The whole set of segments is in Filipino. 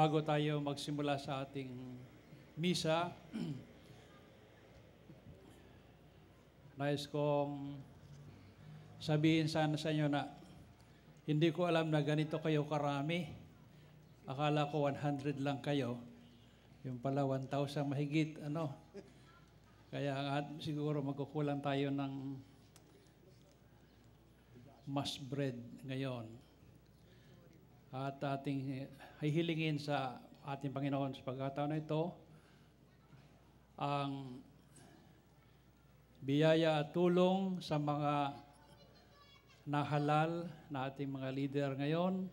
Bago tayo magsimula sa ating misa, nais kong sabihin sana sa inyo na hindi ko alam na ganito kayo karami. Akala ko 100 lang kayo. Yung pala 1,000 mahigit. Ano? Kaya siguro magkukulang tayo ng mas bread ngayon at ating hihilingin sa ating Panginoon sa pagkataon na ito ang biyaya at tulong sa mga nahalal na ating mga leader ngayon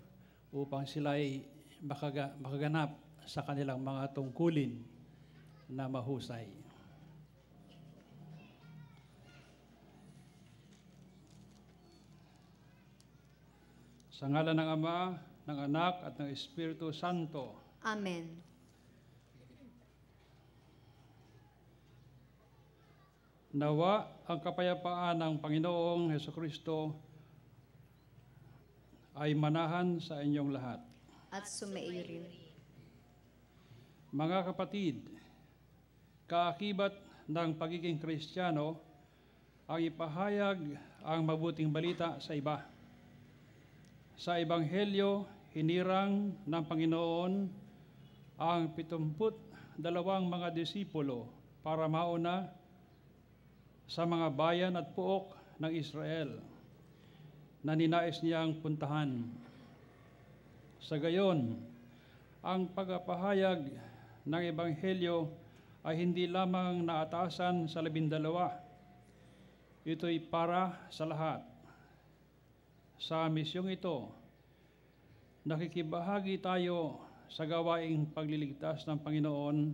upang sila ay makaga, makaganap sa kanilang mga tungkulin na mahusay. Sa ngalan ng Ama, ng Anak at ng Espiritu Santo. Amen. Nawa ang kapayapaan ng Panginoong Heso Kristo ay manahan sa inyong lahat. At sumairin. Mga kapatid, kaakibat ng pagiging Kristiyano ang ipahayag ang mabuting balita sa iba. Sa Ebanghelyo, hinirang ng Panginoon ang pitumput dalawang mga disipulo para mauna sa mga bayan at puok ng Israel na ninais niyang puntahan. Sa gayon, ang pagpapahayag ng Ebanghelyo ay hindi lamang naatasan sa labindalawa. Ito'y para sa lahat. Sa misyong ito, nakikibahagi tayo sa gawaing pagliligtas ng Panginoon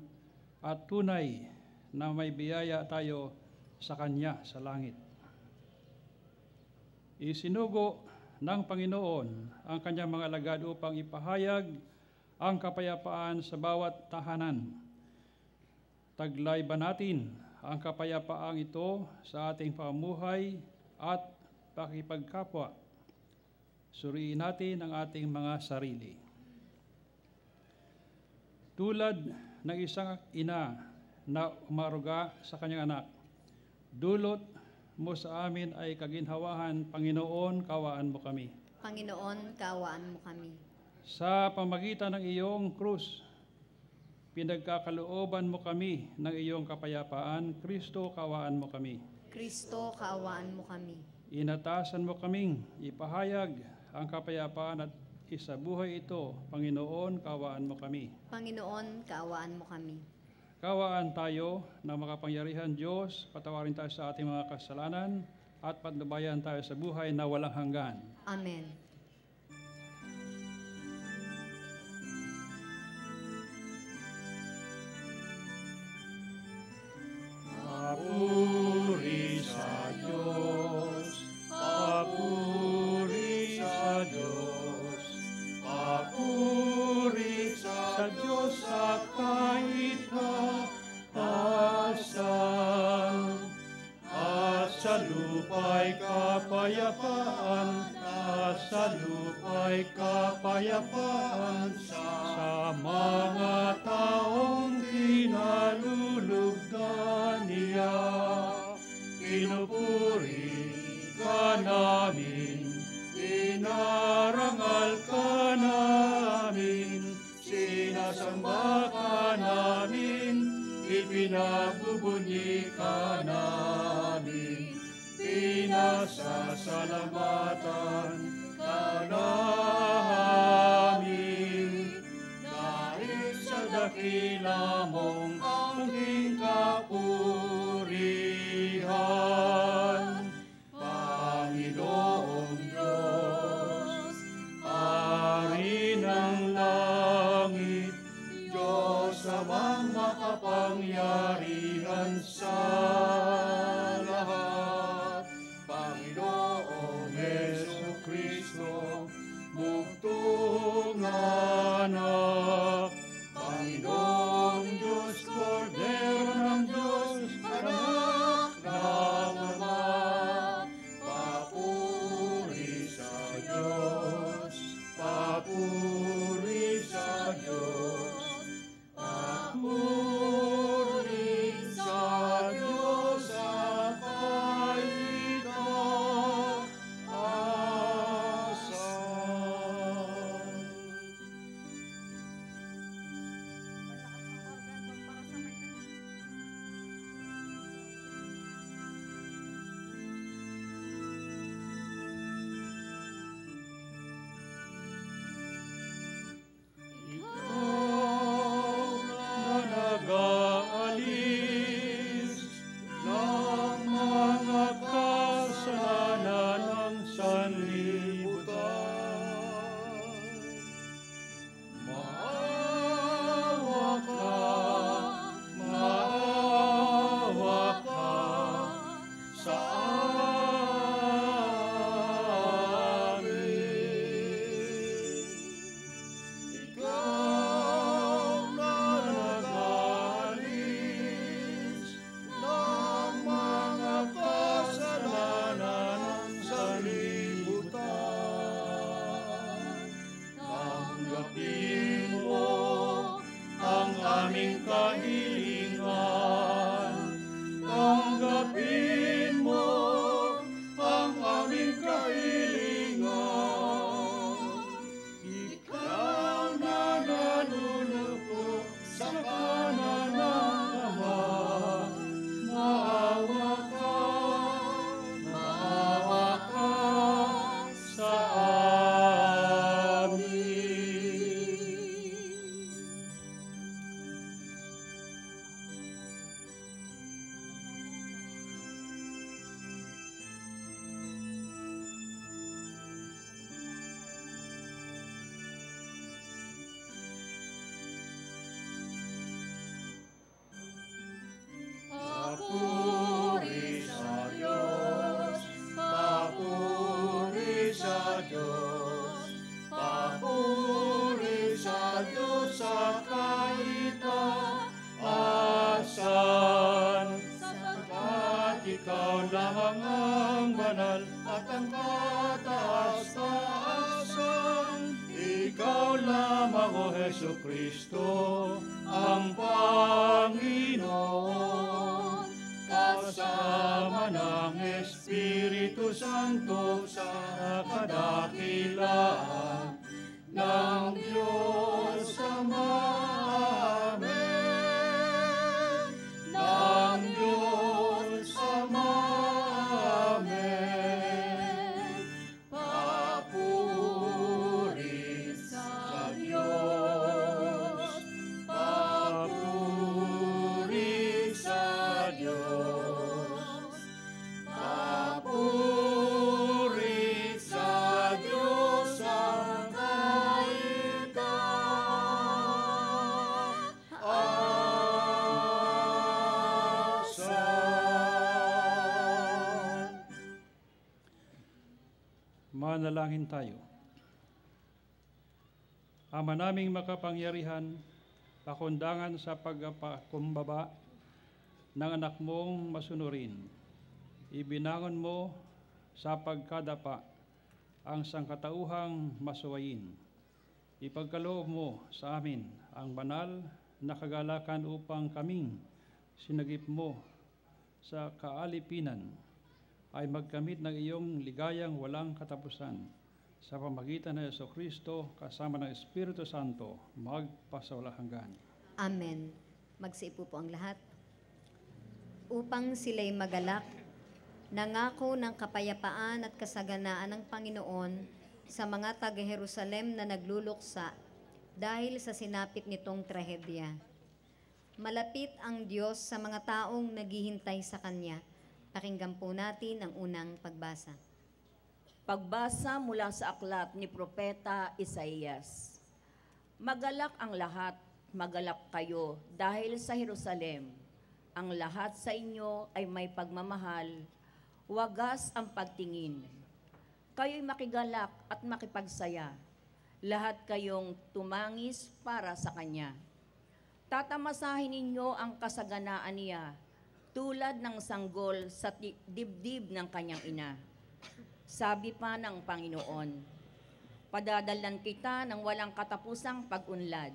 at tunay na may biyaya tayo sa Kanya sa langit. Isinugo ng Panginoon ang kanyang mga alagad upang ipahayag ang kapayapaan sa bawat tahanan. Taglay ba natin ang kapayapaang ito sa ating pamuhay at pakipagkapwa? Suriin natin ang ating mga sarili. Tulad ng isang ina na umaruga sa kanyang anak, dulot mo sa amin ay kaginhawahan, Panginoon, kawaan mo kami. Panginoon, kawaan mo kami. Sa pamagitan ng iyong krus, pinagkakalooban mo kami ng iyong kapayapaan, Kristo, kawaan mo kami. Kristo, kaawaan mo kami. Inatasan mo kaming ipahayag ang kapayapaan at isabuhay ito, Panginoon, kawaan mo kami. Panginoon, kaawaan mo kami. Kawaan tayo ng makapangyarihan Diyos, patawarin tayo sa ating mga kasalanan, at patnubayan tayo sa buhay na walang hanggan. Amen. Manalangin tayo. Ama naming makapangyarihan, pakundangan sa pagpakumbaba ng anak mong masunurin. Ibinangon mo sa pagkadapa ang sangkatauhang masuwayin. Ipagkaloob mo sa amin ang banal na kagalakan upang kaming sinagip mo sa kaalipinan ay magkamit ng iyong ligayang walang katapusan sa pamagitan ng Yeso Kristo kasama ng Espiritu Santo magpasawala hanggan. Amen. Magsiipo po ang lahat. Upang sila'y magalak, nangako ng kapayapaan at kasaganaan ng Panginoon sa mga taga-Jerusalem na nagluluksa dahil sa sinapit nitong trahedya. Malapit ang Diyos sa mga taong naghihintay sa Kanya. Pakinggan po natin ang unang pagbasa. Pagbasa mula sa aklat ni Propeta Isaías. Magalak ang lahat, magalak kayo dahil sa Jerusalem. Ang lahat sa inyo ay may pagmamahal, wagas ang pagtingin. Kayo'y makigalak at makipagsaya. Lahat kayong tumangis para sa Kanya. Tatamasahin ninyo ang kasaganaan niya tulad ng sanggol sa dibdib ng kanyang ina. Sabi pa ng Panginoon, padadalan kita ng walang katapusang pag-unlad.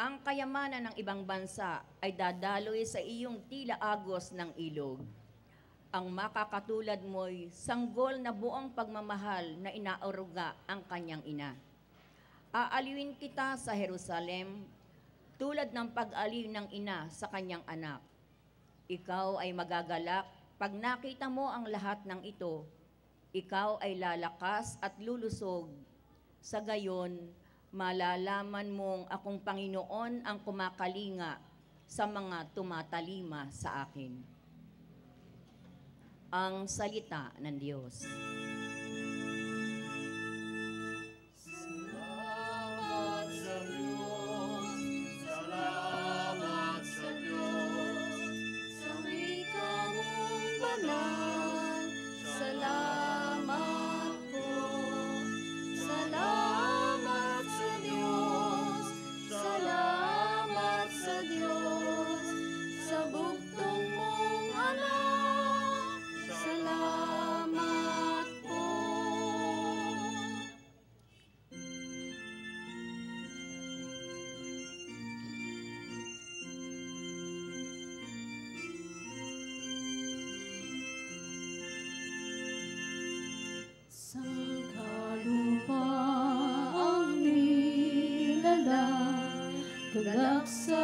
Ang kayamanan ng ibang bansa ay dadaloy sa iyong tila agos ng ilog. Ang makakatulad mo'y sanggol na buong pagmamahal na inaaruga ang kanyang ina. Aaliwin kita sa Jerusalem tulad ng pag-aliw ng ina sa kanyang anak. Ikaw ay magagalak pag nakita mo ang lahat ng ito. Ikaw ay lalakas at lulusog. Sa gayon, malalaman mong akong Panginoon ang kumakalinga sa mga tumatalima sa akin. Ang salita ng Diyos. coração.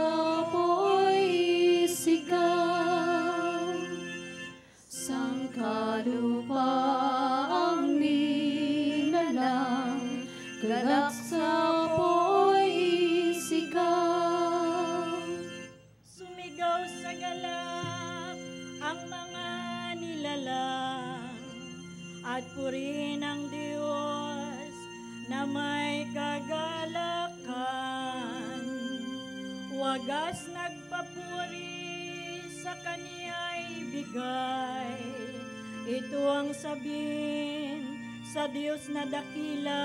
Na dakila,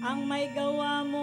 ang may gawa mo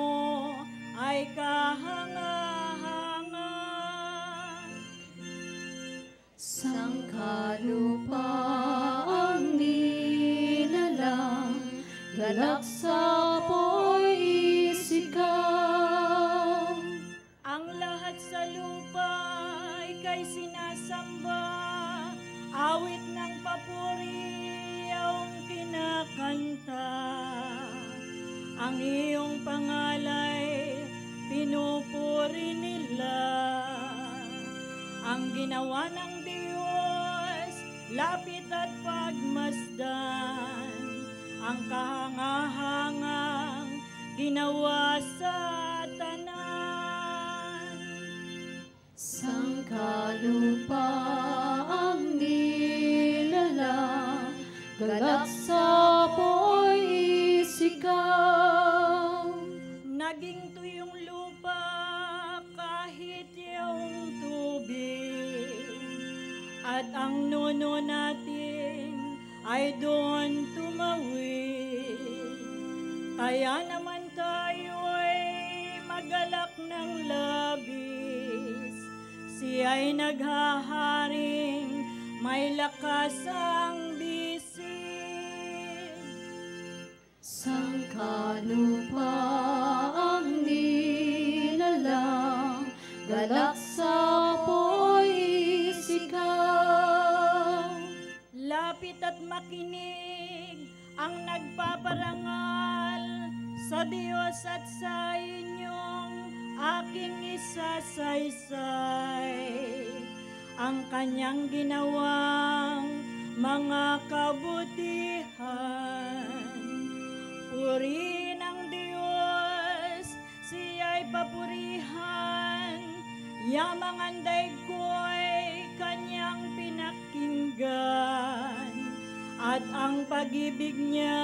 At ang pag-ibig niya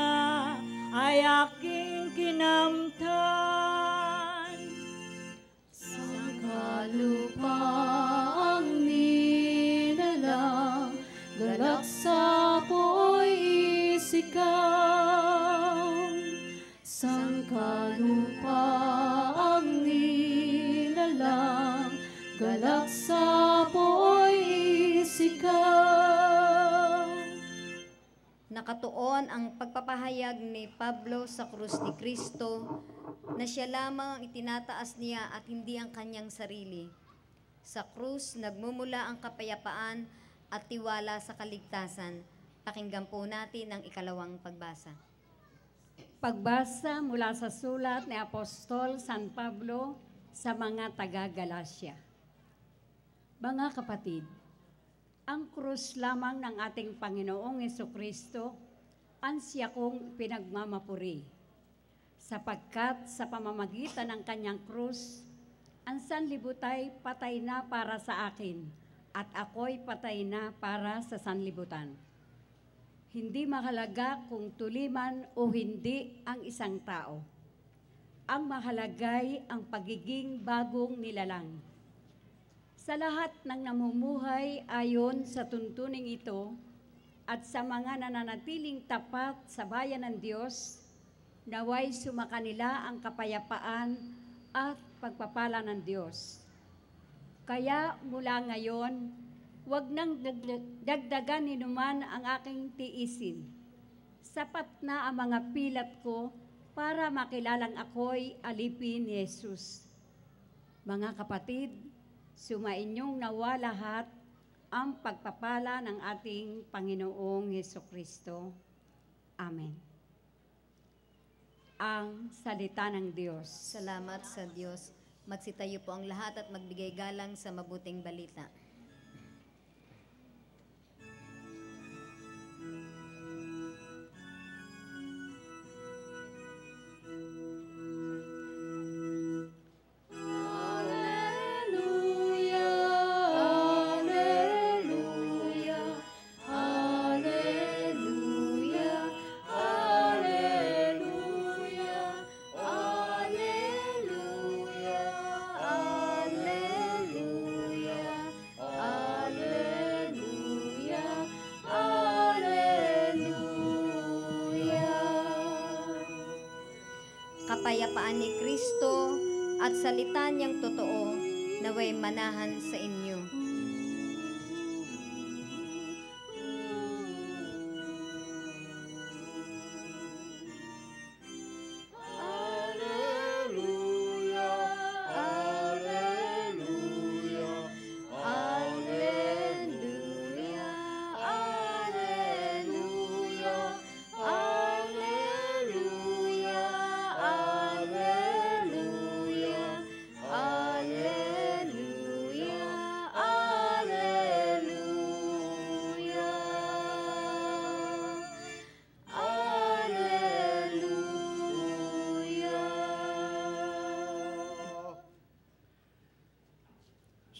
ay aking kinamtan Nakatuon ang pagpapahayag ni Pablo sa krus ni Kristo na siya lamang ang itinataas niya at hindi ang kanyang sarili. Sa krus, nagmumula ang kapayapaan at tiwala sa kaligtasan. Pakinggan po natin ang ikalawang pagbasa. Pagbasa mula sa sulat ni Apostol San Pablo sa mga taga-Galacia. Mga kapatid, ang krus lamang ng ating Panginoong Kristo ang siya kong pinagmamapuri. Sapagkat sa pamamagitan ng kanyang krus, ang sanlibutay patay na para sa akin at ako'y patay na para sa sanlibutan. Hindi mahalaga kung tuliman o hindi ang isang tao. Ang mahalagay ang pagiging bagong nilalang. Sa lahat ng namumuhay ayon sa tuntuning ito at sa mga nananatiling tapat sa bayan ng Diyos, naway sumakanila ang kapayapaan at pagpapala ng Diyos. Kaya mula ngayon, Huwag nang dagdag- dagdagan ni naman ang aking tiisin. Sapat na ang mga pilat ko para makilalang ako'y alipin ni Jesus. Mga kapatid, sumainyong nawa lahat ang pagpapala ng ating Panginoong Heso Kristo. Amen. Ang salita ng Diyos. Salamat sa Diyos. Magsitayo po ang lahat at magbigay galang sa mabuting balita. Alleluia,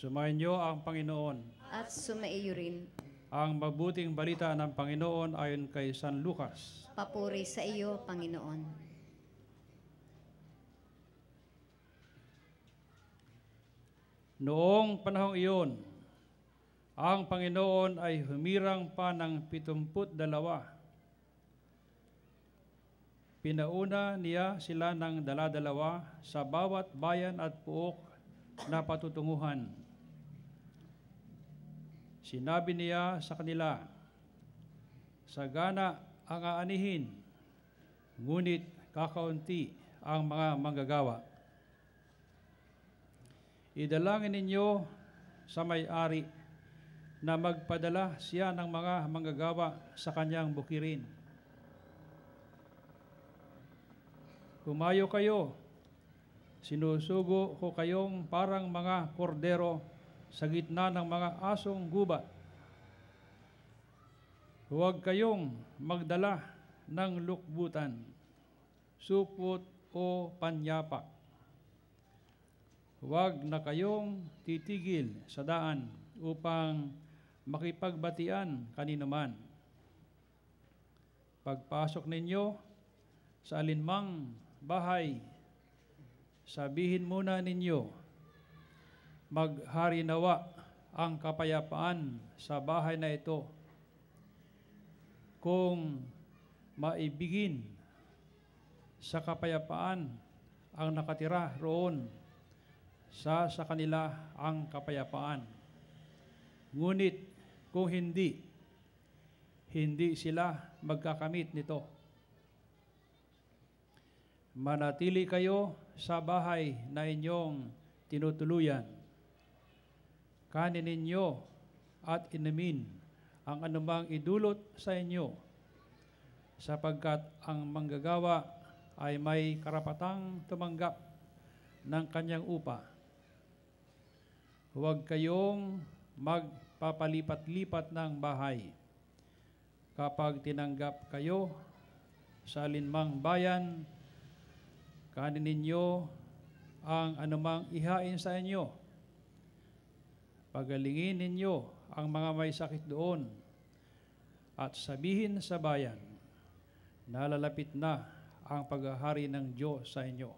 Sumayin niyo ang Panginoon. At sumaiyo rin, Ang mabuting balita ng Panginoon ayon kay San Lucas. papuri sa iyo, Panginoon. Noong panahong iyon, ang Panginoon ay humirang pa ng pitumput dalawa. Pinauna niya sila ng daladalawa sa bawat bayan at puok na patutunguhan. Sinabi niya sa kanila, Sagana ang aanihin, ngunit kakaunti ang mga manggagawa. Idalangin ninyo sa may-ari na magpadala siya ng mga manggagawa sa kanyang bukirin. Humayo kayo, sinusugo ko kayong parang mga kordero sa gitna ng mga asong gubat. Huwag kayong magdala ng lukbutan, supot o panyapak. Huwag na kayong titigil sa daan upang makipagbatian kanino man. Pagpasok ninyo sa alinmang bahay, sabihin muna ninyo, maghari nawa ang kapayapaan sa bahay na ito. Kung maibigin sa kapayapaan ang nakatira roon sa sa kanila ang kapayapaan. Ngunit kung hindi, hindi sila magkakamit nito. Manatili kayo sa bahay na inyong tinutuluyan. Kanin ninyo at inumin ang anumang idulot sa inyo sapagkat ang manggagawa ay may karapatang tumanggap ng kanyang upa. Huwag kayong magpapalipat-lipat ng bahay. Kapag tinanggap kayo sa alinmang bayan, kanin ninyo ang anumang ihain sa inyo. Pagalingin ninyo ang mga may sakit doon at sabihin sa bayan, nalalapit na ang paghahari ng Diyos sa inyo.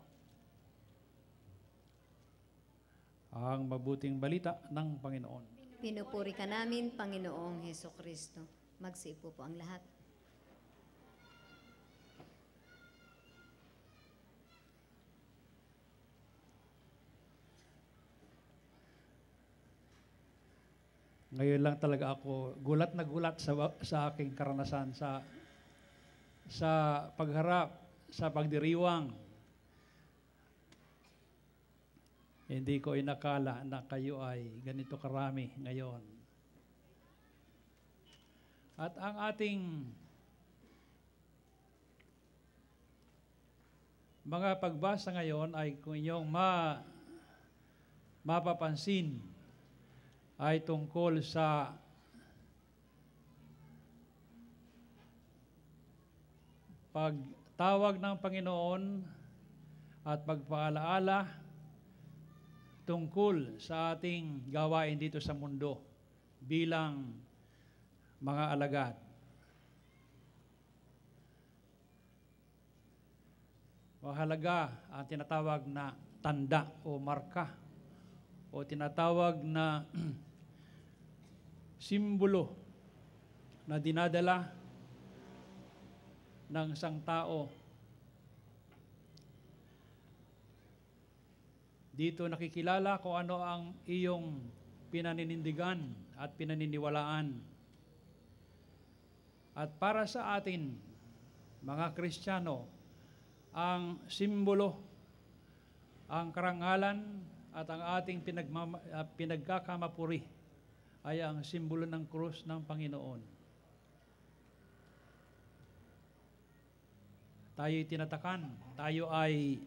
Ang mabuting balita ng Panginoon. Pinupuri ka namin, Panginoong Heso Kristo. Magsipo po ang lahat. Ngayon lang talaga ako gulat na gulat sa sa aking karanasan sa sa pagharap sa pagdiriwang. Hindi ko inakala na kayo ay ganito karami ngayon. At ang ating mga pagbasa ngayon ay kung inyong ma, mapapansin ay tungkol sa pagtawag ng Panginoon at pagpaalaala tungkol sa ating gawain dito sa mundo bilang mga alagad. Mahalaga ang tinatawag na tanda o marka o tinatawag na simbolo na dinadala ng isang tao. Dito nakikilala kung ano ang iyong pinaninindigan at pinaniniwalaan. At para sa atin, mga Kristiyano, ang simbolo, ang karangalan at ang ating pinagmama, uh, pinagkakamapuri ay ang simbolo ng krus ng Panginoon. Tayo'y tinatakan, tayo ay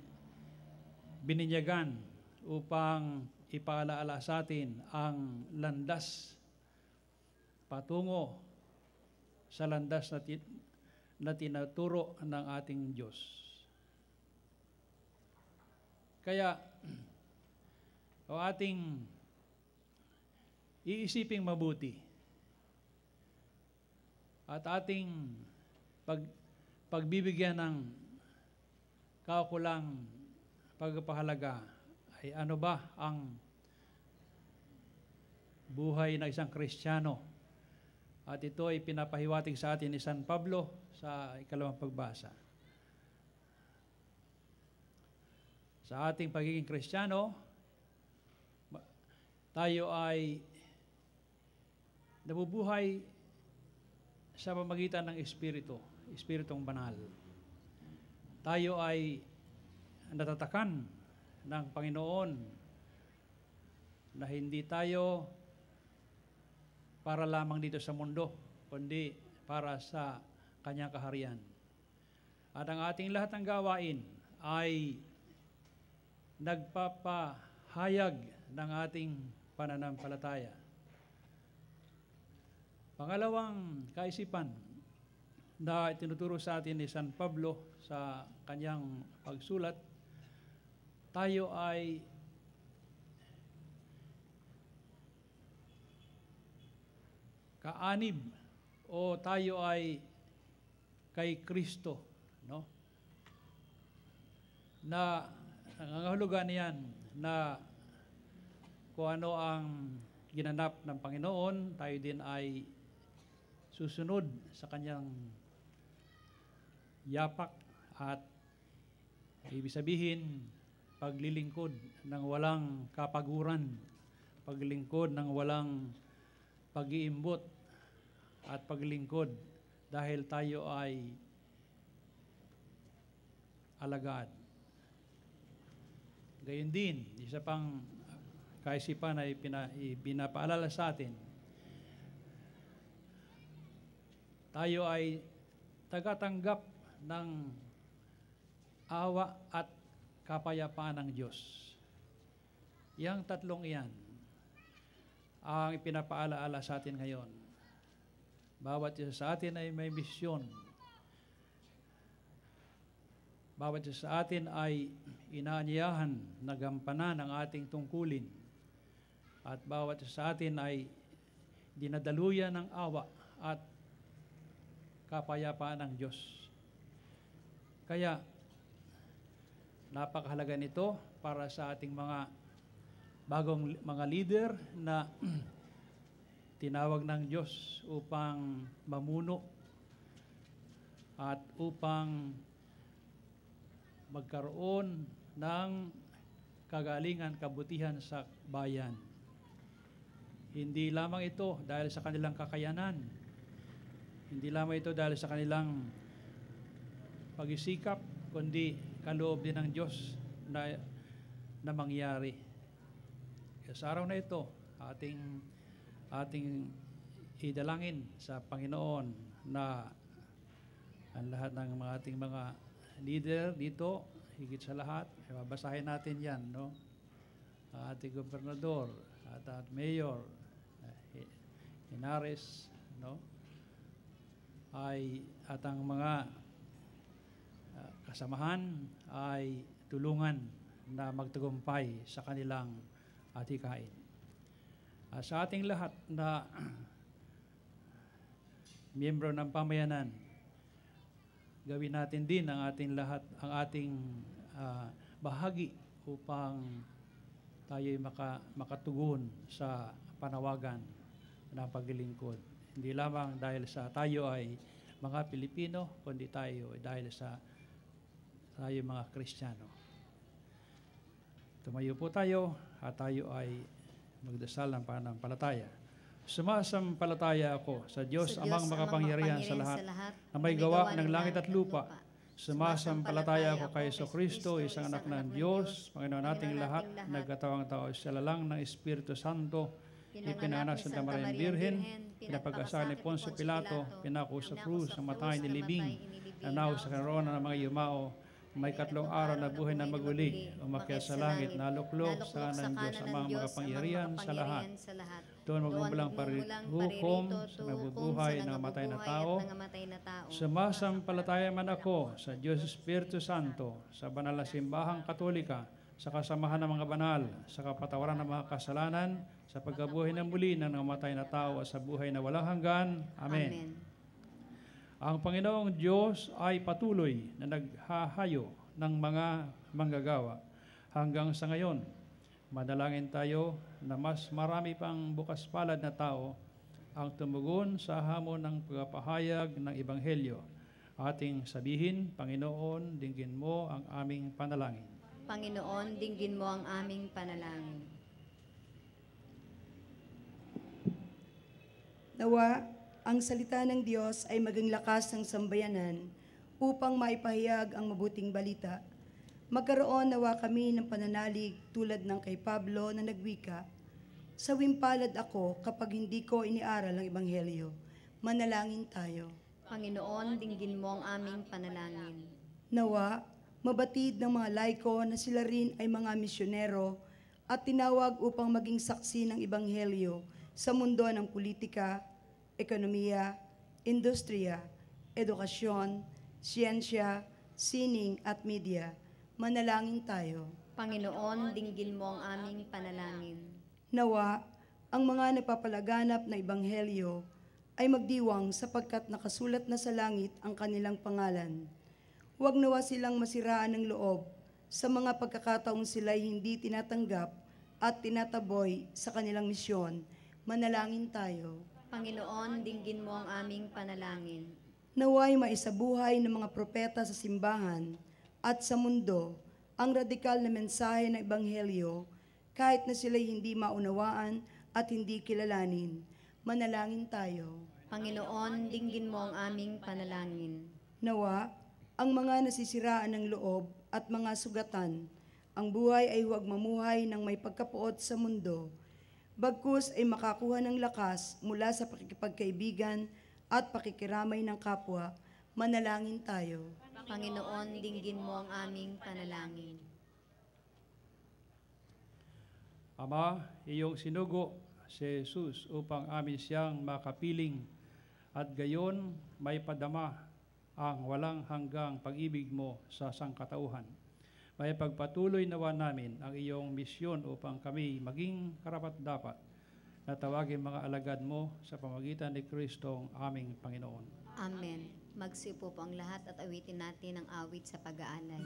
bininyagan upang ipaalaala sa atin ang landas patungo sa landas na, ti- na tinaturo ng ating Diyos. Kaya, o ating iisiping mabuti at ating pag, pagbibigyan ng kaukulang pagpahalaga ay ano ba ang buhay ng isang Kristiyano. At ito ay pinapahiwatig sa atin ni San Pablo sa ikalawang pagbasa. Sa ating pagiging Kristiyano, tayo ay nabubuhay sa pamagitan ng Espiritu, Espiritong Banal. Tayo ay natatakan ng Panginoon na hindi tayo para lamang dito sa mundo, kundi para sa kanyang kaharian. At ang ating lahat ng gawain ay nagpapahayag ng ating pananampalataya. Pangalawang kaisipan na itinuturo sa atin ni San Pablo sa kanyang pagsulat, tayo ay kaanib o tayo ay kay Kristo, no? Na nangangahulugan niyan na kung ano ang ginanap ng Panginoon, tayo din ay susunod sa kanyang yapak at ibig sabihin paglilingkod ng walang kapaguran, paglingkod ng walang pag-iimbot at paglingkod dahil tayo ay alagad. Gayun din, isa pang kaisipan ay pina, pinapaalala sa atin, tayo ay tagatanggap ng awa at kapayapaan ng Diyos. Yang tatlong iyan ang ipinapaalaala sa atin ngayon. Bawat isa sa atin ay may misyon. Bawat isa sa atin ay inaanyayahan na gampanan ang ating tungkulin. At bawat isa sa atin ay dinadaluyan ng awa at kapayapaan ng Diyos. Kaya, napakahalaga nito para sa ating mga bagong mga leader na tinawag ng Diyos upang mamuno at upang magkaroon ng kagalingan, kabutihan sa bayan. Hindi lamang ito dahil sa kanilang kakayanan. Hindi lamang ito dahil sa kanilang pag-isikap, kundi kaloob din ng Diyos na, na mangyari. Sa araw na ito, ating ating idalangin sa Panginoon na ang lahat ng mga ating mga leader dito, higit sa lahat, babasahin natin yan, no? Ating gobernador at, at mayor, eh, Inares, no? Ay, at ang mga ah, kasamahan ay tulungan na magtagumpay sa kanilang atikain. At sa ating lahat na miyembro ng pamayanan, gawin natin din ang ating lahat, ang ating ah, bahagi upang tayo maka, makatugon sa panawagan ng paglilingkod. Hindi lamang dahil sa tayo ay mga Pilipino, kundi tayo ay dahil sa tayo mga Kristiyano. Tumayo po tayo at tayo ay magdasal ng pananampalataya. Sumasampalataya ako sa Diyos, Sa amang makapangyarihan sa lahat, na may gawa ng langit at lupa. Sumasampalataya ako kay Yeso Kristo, isang anak ng Diyos, Panginoon nating lahat, nagkatawang tao, sila lang ng Espiritu Santo, ipinanganak sa Santa Maria Birhen, pinapag-asahan ni Poncio Pilato, pinako sa krus, sa matay ni Libing, nanaw sa karona ng mga yumao, may katlong araw na buhay na maguli, umakyat sa langit, naluklok sa kanan ng Diyos, amang makapangyarihan sa lahat. Doon magmumulang parihukom sa nabubuhay ng matay na tao, Sumasampalataya man ako sa Diyos Espiritu Santo, sa banal na simbahang katolika, sa kasamahan ng mga banal, sa kapatawaran ng mga kasalanan, sa pagkabuhay ng muli ng namatay na tao at sa buhay na walang hanggan. Amen. Ang Panginoong Diyos ay patuloy na naghahayo ng mga manggagawa hanggang sa ngayon. Manalangin tayo na mas marami pang bukas palad na tao ang tumugon sa hamon ng pagpapahayag ng Ebanghelyo. Ating sabihin, Panginoon, dinggin mo ang aming panalangin. Panginoon, dinggin mo ang aming panalangin. Nawa, ang salita ng Diyos ay maging lakas ng sambayanan upang maipahayag ang mabuting balita. Magkaroon nawa kami ng pananalig tulad ng kay Pablo na nagwika, Sawimpalad ako kapag hindi ko iniaral ang Ebanghelyo. Manalangin tayo. Panginoon, dinggin mo ang aming panalangin. Nawa, mabatid ng mga laiko na sila rin ay mga misyonero at tinawag upang maging saksi ng Ebanghelyo sa mundo ng politika, ekonomiya, industriya, edukasyon, siyensya, sining at media. Manalangin tayo. Panginoon, dinggin mo ang aming panalangin. Nawa, ang mga nagpapalaganap na Ebanghelyo ay magdiwang sapagkat nakasulat na sa langit ang kanilang pangalan. Huwag nawa silang masiraan ng loob sa mga pagkakataong sila'y hindi tinatanggap at tinataboy sa kanilang misyon. Manalangin tayo. Panginoon, dinggin mo ang aming panalangin. Naway maisabuhay ng mga propeta sa simbahan at sa mundo ang radikal na mensahe ng Ebanghelyo kahit na sila'y hindi maunawaan at hindi kilalanin. Manalangin tayo. Panginoon, dinggin mo ang aming panalangin. Nawa, ang mga nasisiraan ng loob at mga sugatan, ang buhay ay huwag mamuhay ng may pagkapuot sa mundo. Bagkus ay makakuha ng lakas mula sa pakikipagkaibigan at pakikiramay ng kapwa. Manalangin tayo. Panginoon, dinggin mo ang aming panalangin. Ama, iyong sinugo si Jesus upang amin siyang makapiling at gayon may padama ang walang hanggang pag-ibig mo sa sangkatauhan. May pagpatuloy nawa namin ang iyong misyon upang kami maging karapat-dapat na tawagin mga alagad mo sa pamagitan ni Kristo ang aming Panginoon. Amen. Magsiupo po ang lahat at awitin natin ang awit sa pag-aalay.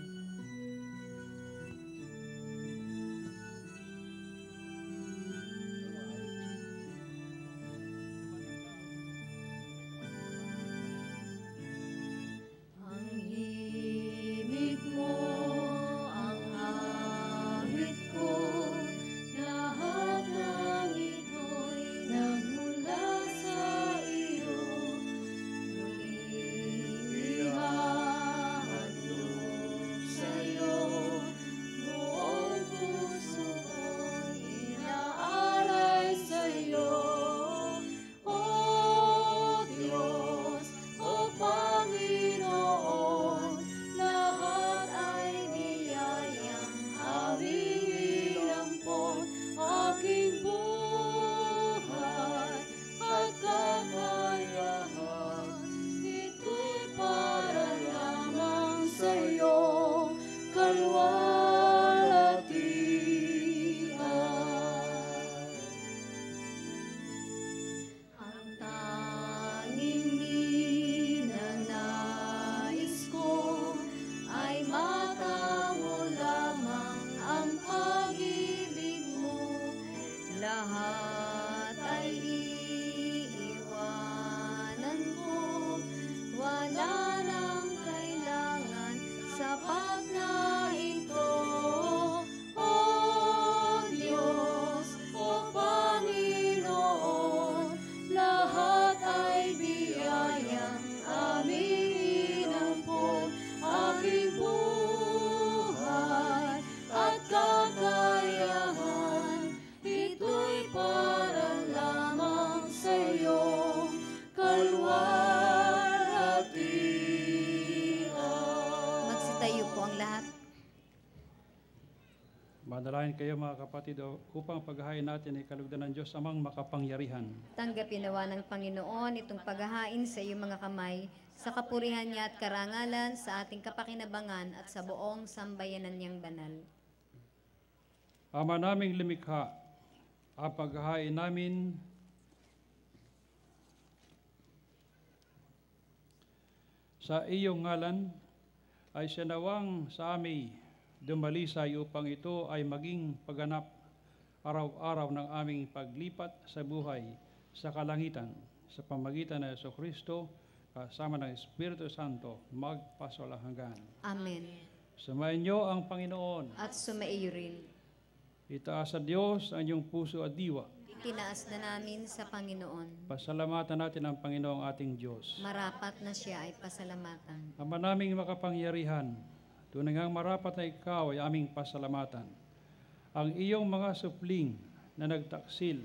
Kapatid upang paghahain natin ay kalugdan ng Diyos amang makapangyarihan. Tanggapin nawa ng Panginoon itong paghahain sa iyong mga kamay, sa kapurihan niya at karangalan, sa ating kapakinabangan at sa buong sambayanan niyang banal. Ama naming limikha, ang paghahain namin sa iyong ngalan ay sinawang sa amin dumalisay upang ito ay maging pagganap araw-araw ng aming paglipat sa buhay sa kalangitan sa pamagitan ng Yeso Kristo kasama ng Espiritu Santo magpasawalang hanggan. Amen. Sumayin niyo ang Panginoon. At sumaiyo rin. Itaas sa Diyos ang iyong puso at diwa. Tinaas na namin sa Panginoon. Pasalamatan natin ang Panginoong ating Diyos. Marapat na siya ay pasalamatan. Ama naming makapangyarihan, tunay ngang marapat na ikaw ay aming pasalamatan. Ang iyong mga supling na nagtaksil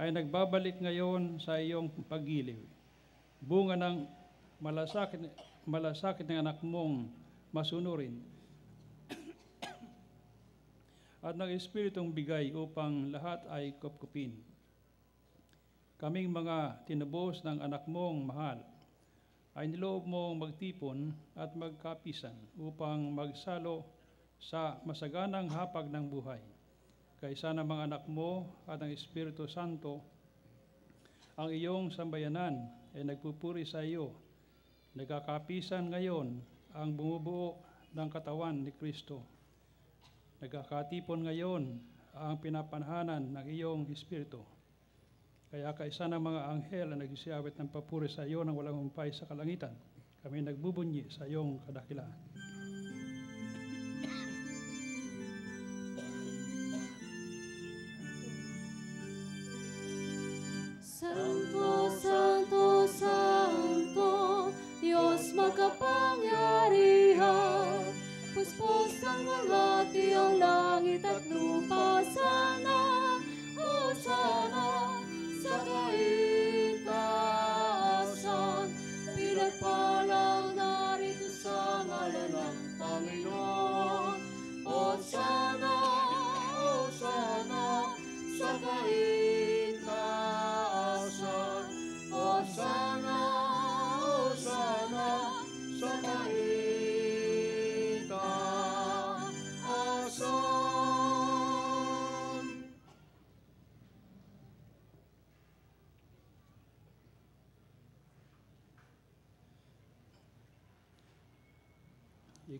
ay nagbabalik ngayon sa iyong pagiliw. Bunga ng malasakit, malasakit ng anak mong masunurin at ng Espiritong bigay upang lahat ay kupkupin. Kaming mga tinubos ng anak mong mahal, ay niloob mong magtipon at magkapisan upang magsalo sa masaganang hapag ng buhay. Kaysa ng mga anak mo at ang Espiritu Santo ang iyong sambayanan ay nagpupuri sa iyo. Nagkakapisan ngayon ang bumubuo ng katawan ni Kristo. Nagkakatipon ngayon ang pinapanhanan ng iyong Espiritu. Kaya kaisa ng mga anghel na nagsisiyawit ng papuri sa iyo ng walang humpay sa kalangitan. Kami nagbubunyi sa iyong kadakilaan. Santo, Santo, Santo, Diyos makapangyarihan. Puspos ng mga tiyong langit at lupa sana, o sana, sa kaitaasan. Pinagpalang narito sa ngalan ng Panginoon. O sana,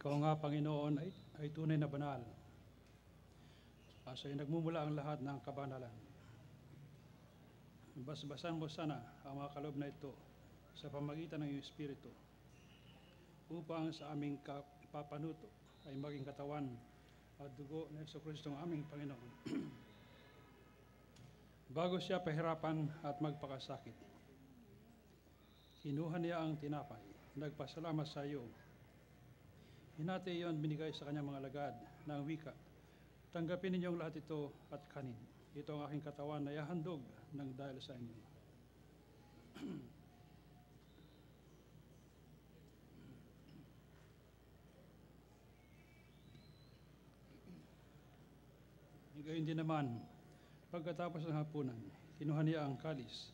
Ikaw nga, Panginoon, ay, ay tunay na banal. Ah, Sa nagmumula ang lahat ng kabanalan. Basbasan mo sana ang mga kalob na ito sa pamagitan ng iyong Espiritu upang sa aming kapapanuto ay maging katawan at dugo ng Yeso Kristo ang aming Panginoon. Bago siya pahirapan at magpakasakit, kinuha niya ang tinapay, nagpasalamat sa iyo Hinati iyon binigay sa kanyang mga lagad ng wika. Tanggapin ninyong lahat ito at kanin. Ito ang aking katawan na ihahandog ng dahil sa inyo. Gayon din naman, pagkatapos ng hapunan, kinuha niya ang kalis.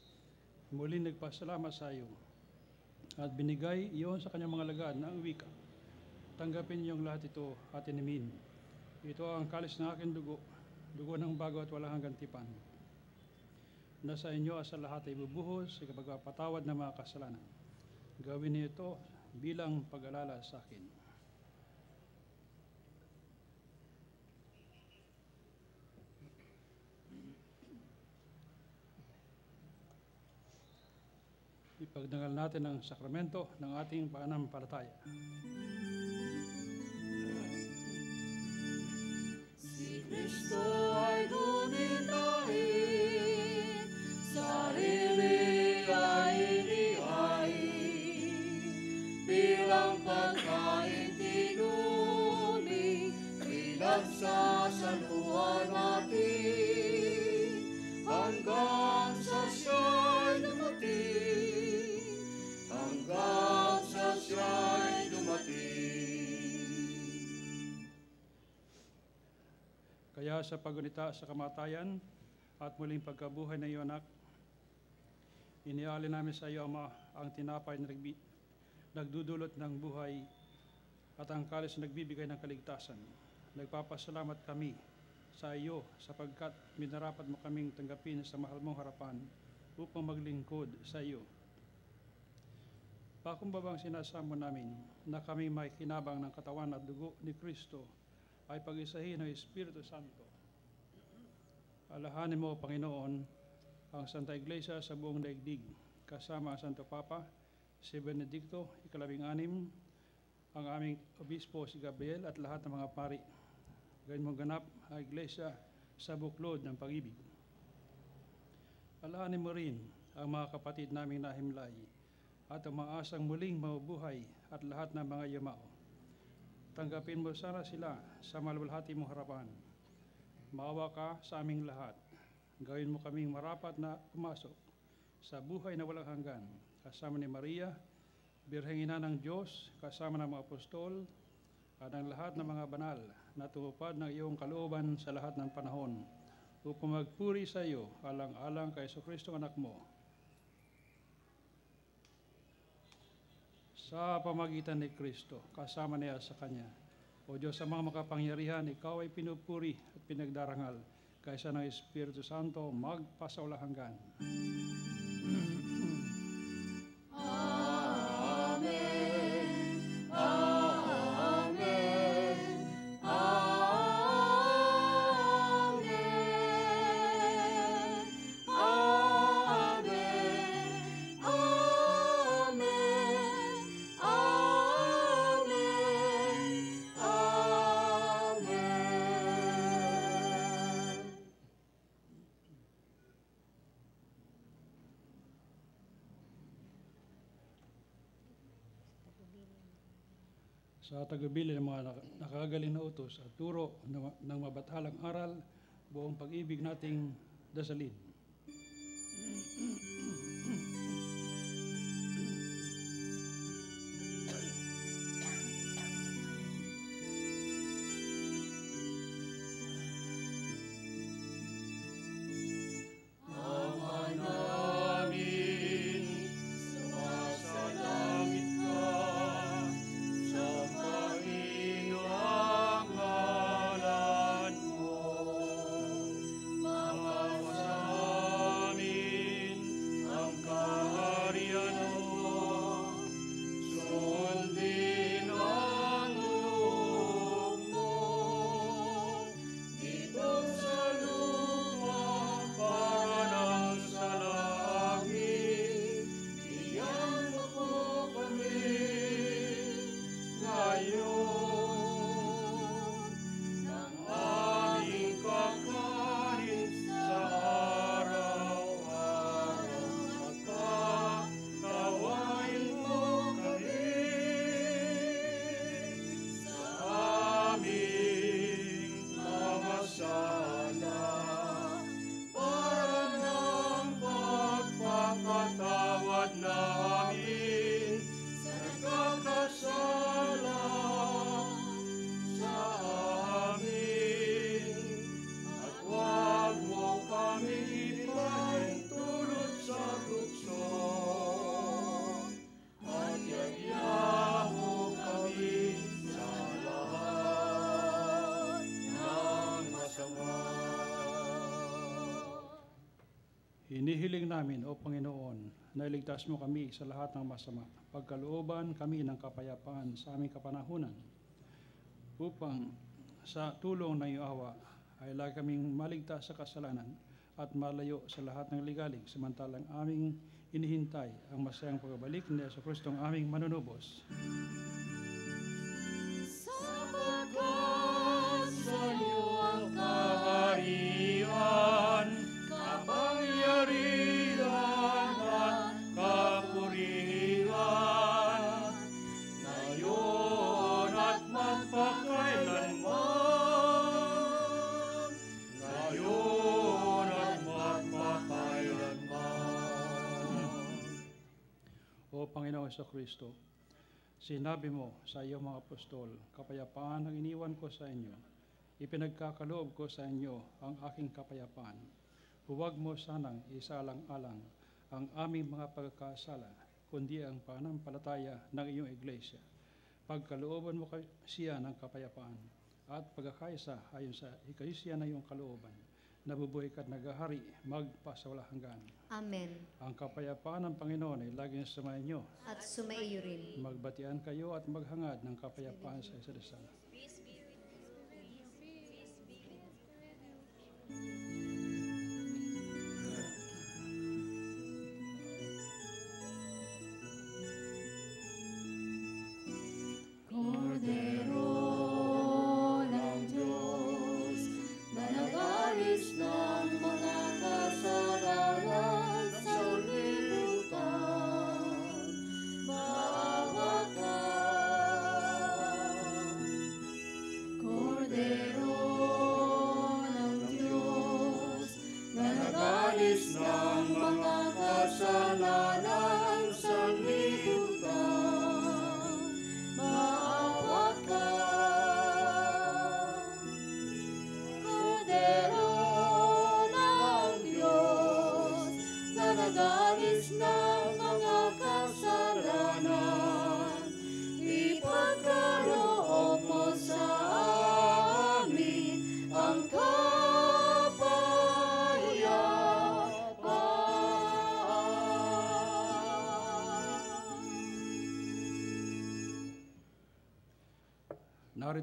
Muli nagpasalamat sa iyo at binigay iyon sa kanyang mga lagad ng wika. Tanggapin niyong lahat ito at inimin. Ito ang kalis ng aking dugo, dugo ng bago at walang hanggang tipan. Na sa inyo at sa lahat ay bubuhos sa kapagpapatawad ng mga kasalanan. Gawin niyo ito bilang pag-alala sa akin. Ipagdangal natin ang sakramento ng ating pananampalataya. Si Kristo ay dumilain, sarili ay inihain, bilang pagkain tinuli, pinagsasaluhan Kaya sa pagunita sa kamatayan at muling pagkabuhay ng iyong anak, inialin namin sa iyo, Ama, ang tinapay na nagdudulot ng buhay at ang kalis na nagbibigay ng kaligtasan. Nagpapasalamat kami sa iyo sapagkat minarapat mo kaming tanggapin sa mahal mong harapan upang maglingkod sa iyo. Pakumbabang sinasamo namin na kami may kinabang ng katawan at dugo ni Kristo ay pag-isahin ng Espiritu Santo. Alahanin mo, Panginoon, ang Santa Iglesia sa buong daigdig, kasama ang Santo Papa, si Benedicto, ikalabing anim, ang aming obispo si Gabriel at lahat ng mga pari. Gawin mo ganap ang Iglesia sa buklod ng pag-ibig. Alahanin mo rin ang mga kapatid naming nahimlay at ang mga asang muling mabubuhay at lahat ng mga yumao. Tanggapin mo sana sila sa malwalhati mong harapan. Maawa ka sa aming lahat. Gawin mo kaming marapat na pumasok sa buhay na walang hanggan, kasama ni Maria, Birheng Ina ng Diyos, kasama ng mga apostol, at ang lahat ng mga banal na tumupad ng iyong kalooban sa lahat ng panahon, upang magpuri sa iyo alang-alang kay Kristo anak mo, sa pamagitan ni Kristo, kasama niya sa Kanya. O Diyos, sa mga makapangyarihan, Ikaw ay pinupuri at pinagdarangal kaysa ng Espiritu Santo magpasaula hanggan. Sa tagubili ng mga nak- nakagaling na utos at turo ng mabathalang aral, buong pag-ibig nating dasalin. Hinihiling namin, O Panginoon, na iligtas mo kami sa lahat ng masama, pagkalooban kami ng kapayapaan sa aming kapanahunan, upang sa tulong ng iyong awa ay lagi kaming maligtas sa kasalanan at malayo sa lahat ng ligalig, samantalang aming inihintay ang masayang pagbabalik ni Yeso Kristo ang aming manunubos. Sapagkat O Panginoon sa Kristo, sinabi mo sa iyong mga apostol, kapayapaan ang iniwan ko sa inyo. Ipinagkakaloob ko sa inyo ang aking kapayapaan. Huwag mo sanang isalang-alang ang aming mga pagkakasala, kundi ang pananampalataya ng iyong iglesia. Pagkalooban mo siya ng kapayapaan at pagkakaisa ayon sa ikayusya ng iyong kalooban, nabubuhay ka at naghahari magpasawala hanggan. Amen. Ang kapayapaan ng Panginoon ay laging sumayin nyo. At sumaiyo rin. Magbatian kayo at maghangad ng kapayapaan sa isa't isa.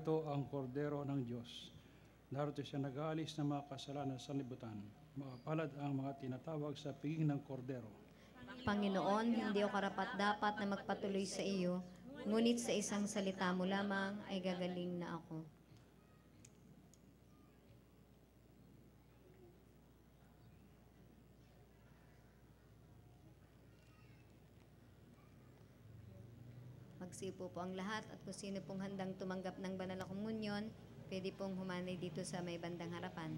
Narito ang kordero ng Diyos. Narito siya nag-aalis ng mga kasalanan sa libutan. Mapalad ang mga tinatawag sa piging ng kordero. Panginoon, hindi ako karapat dapat na magpatuloy sa iyo, ngunit sa isang salita mo lamang ay gagaling na ako. Magsipo po ang lahat at kung sino pong handang tumanggap ng banal na komunyon, pwede pong humanay dito sa may bandang harapan.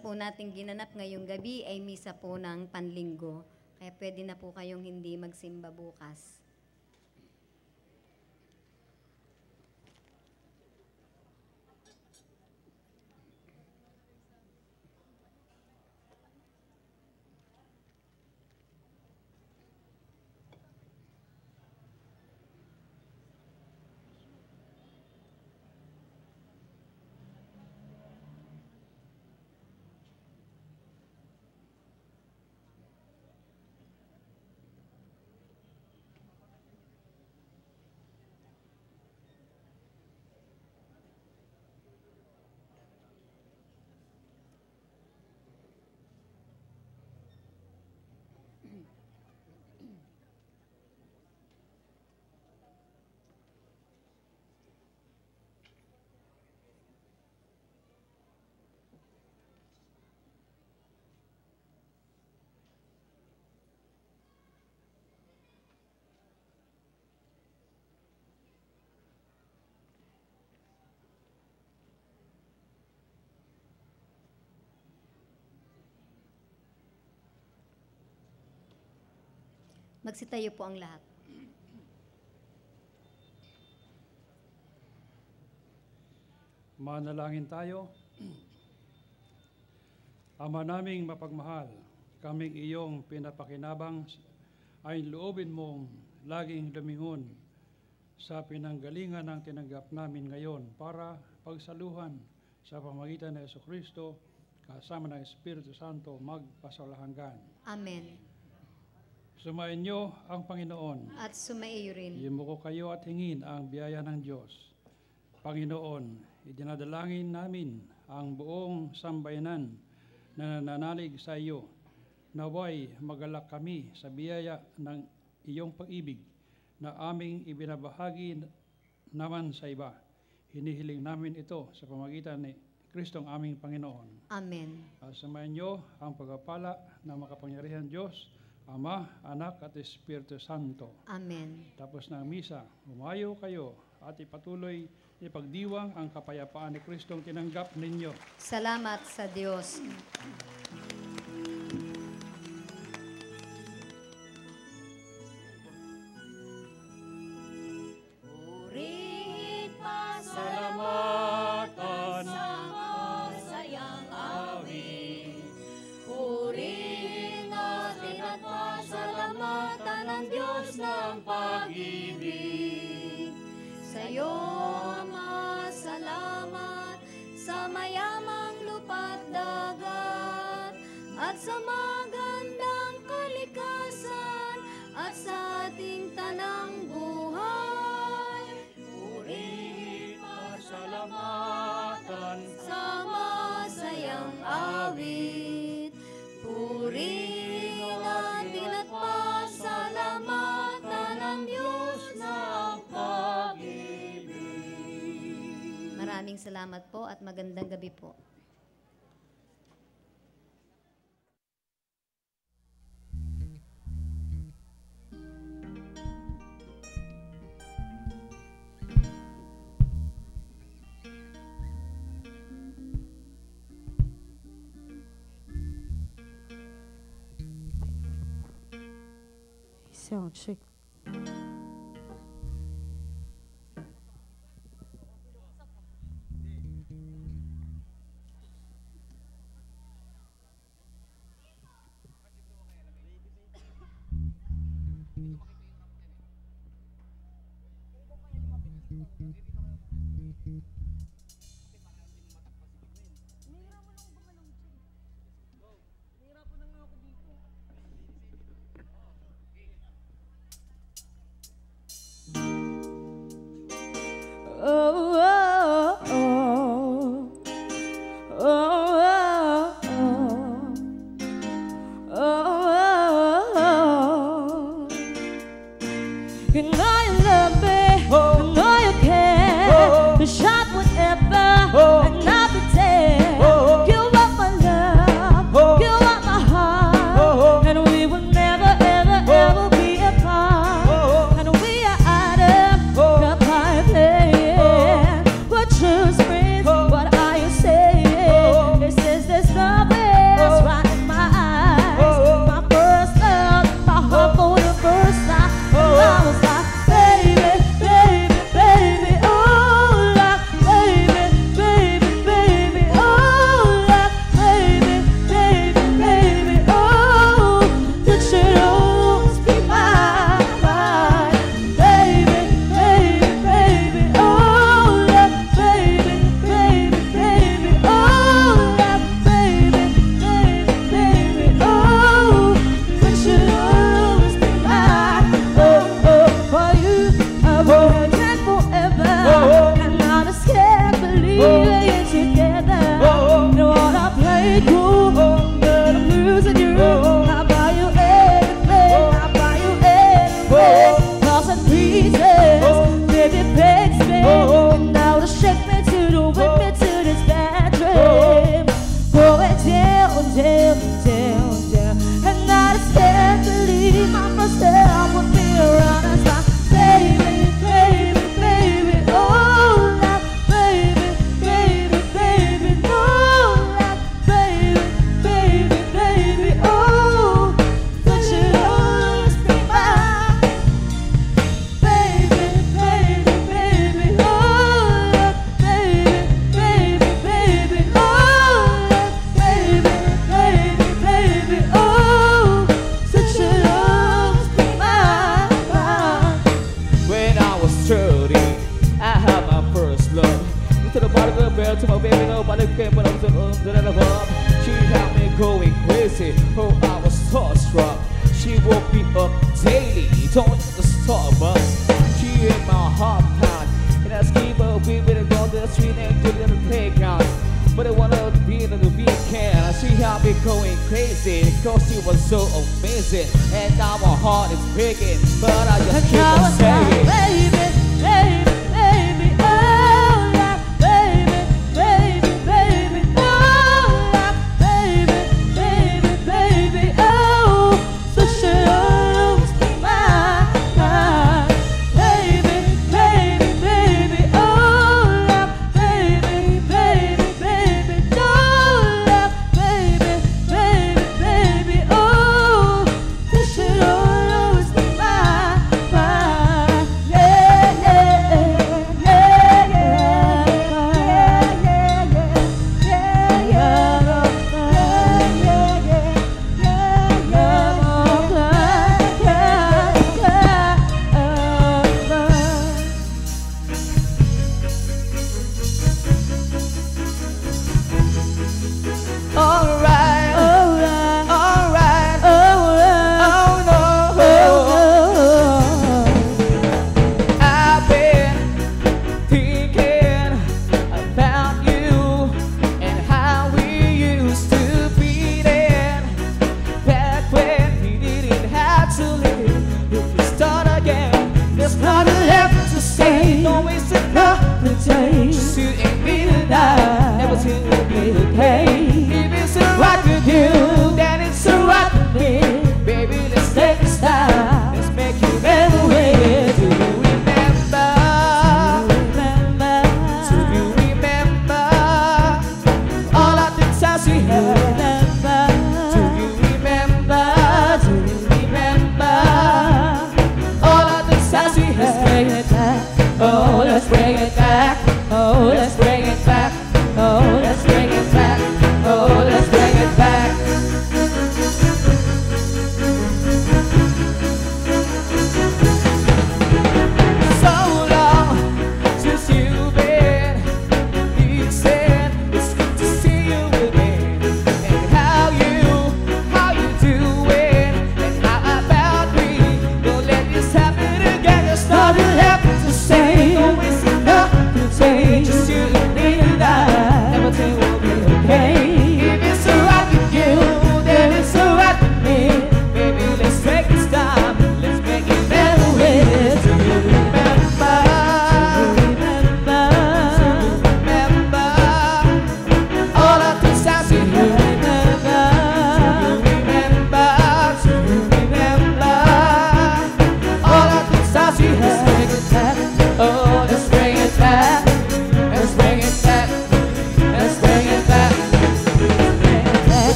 Po nating ginanap ngayong gabi ay misa po ng panlinggo. Kaya pwede na po kayong hindi magsimba bukas. Magsitayo po ang lahat. Manalangin tayo. Ama naming mapagmahal, kaming iyong pinapakinabang ay loobin mong laging lumingon sa pinanggalingan ng tinanggap namin ngayon para pagsaluhan sa pamagitan ng Yeso Kristo kasama ng Espiritu Santo magpasalahanggan. Amen. Sumayin niyo ang Panginoon. At sumaiyo rin. Yumuko kayo at hingin ang biyaya ng Diyos. Panginoon, idinadalangin namin ang buong sambayanan na nananalig sa iyo. Naway magalak kami sa biyaya ng iyong pag-ibig na aming ibinabahagi naman sa iba. Hinihiling namin ito sa pamagitan ni Kristong aming Panginoon. Amen. At samayan niyo ang pagpapala ng makapangyarihan Diyos, Ama, Anak at Espiritu Santo. Amen. Tapos ng misa, humayo kayo at ipatuloy ipagdiwang ang kapayapaan ni Kristong tinanggap ninyo. Salamat sa Diyos. Maraming salamat po at magandang gabi po.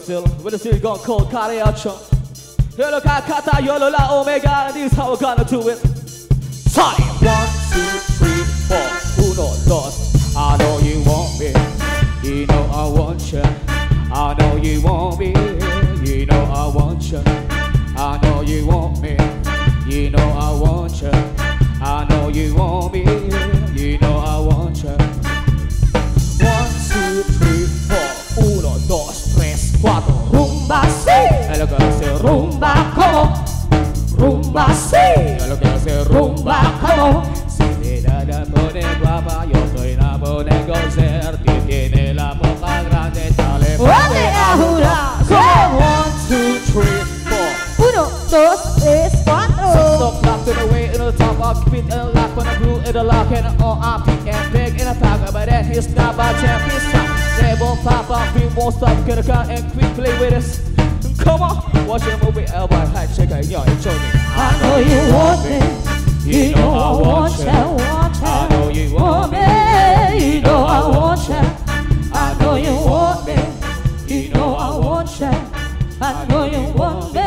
Brazil with a series gone called Cariacho. Hello, Kakata, Yolo, La Omega, and this is how we're gonna do it. Time! One, two, three, four, uno, dos. I know you want me, you know I want you. I know you want me, you know I want you. I know you want me, you know I want you. I know you want me. In the lock And all I'm and big in a pack But then he's not by champ, he's not They won't pop up, we won't stop Get a car and quick play with us Come on, watch the movie, elbow, head shaker, yo, enjoy me I know you want me. You know I want you, want you. I know you want me. You know I want you. I know you want me. You know I want you. I know you want me.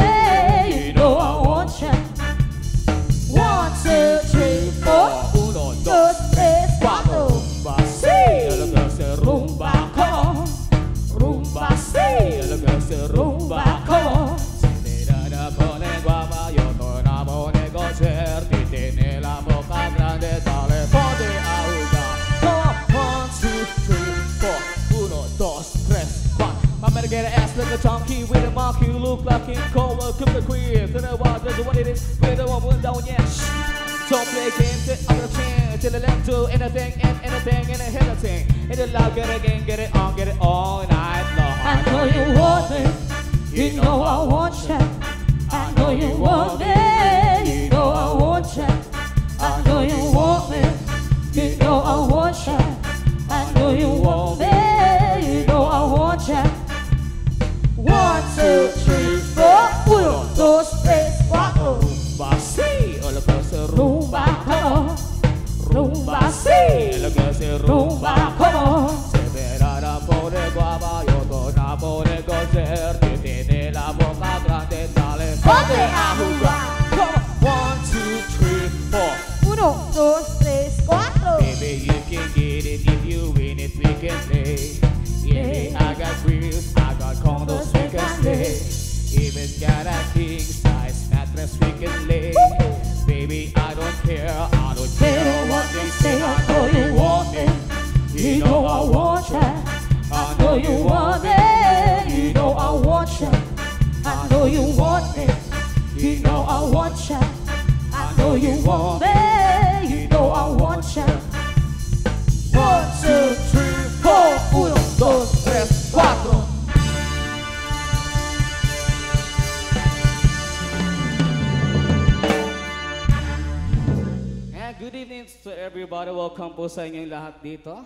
Dito.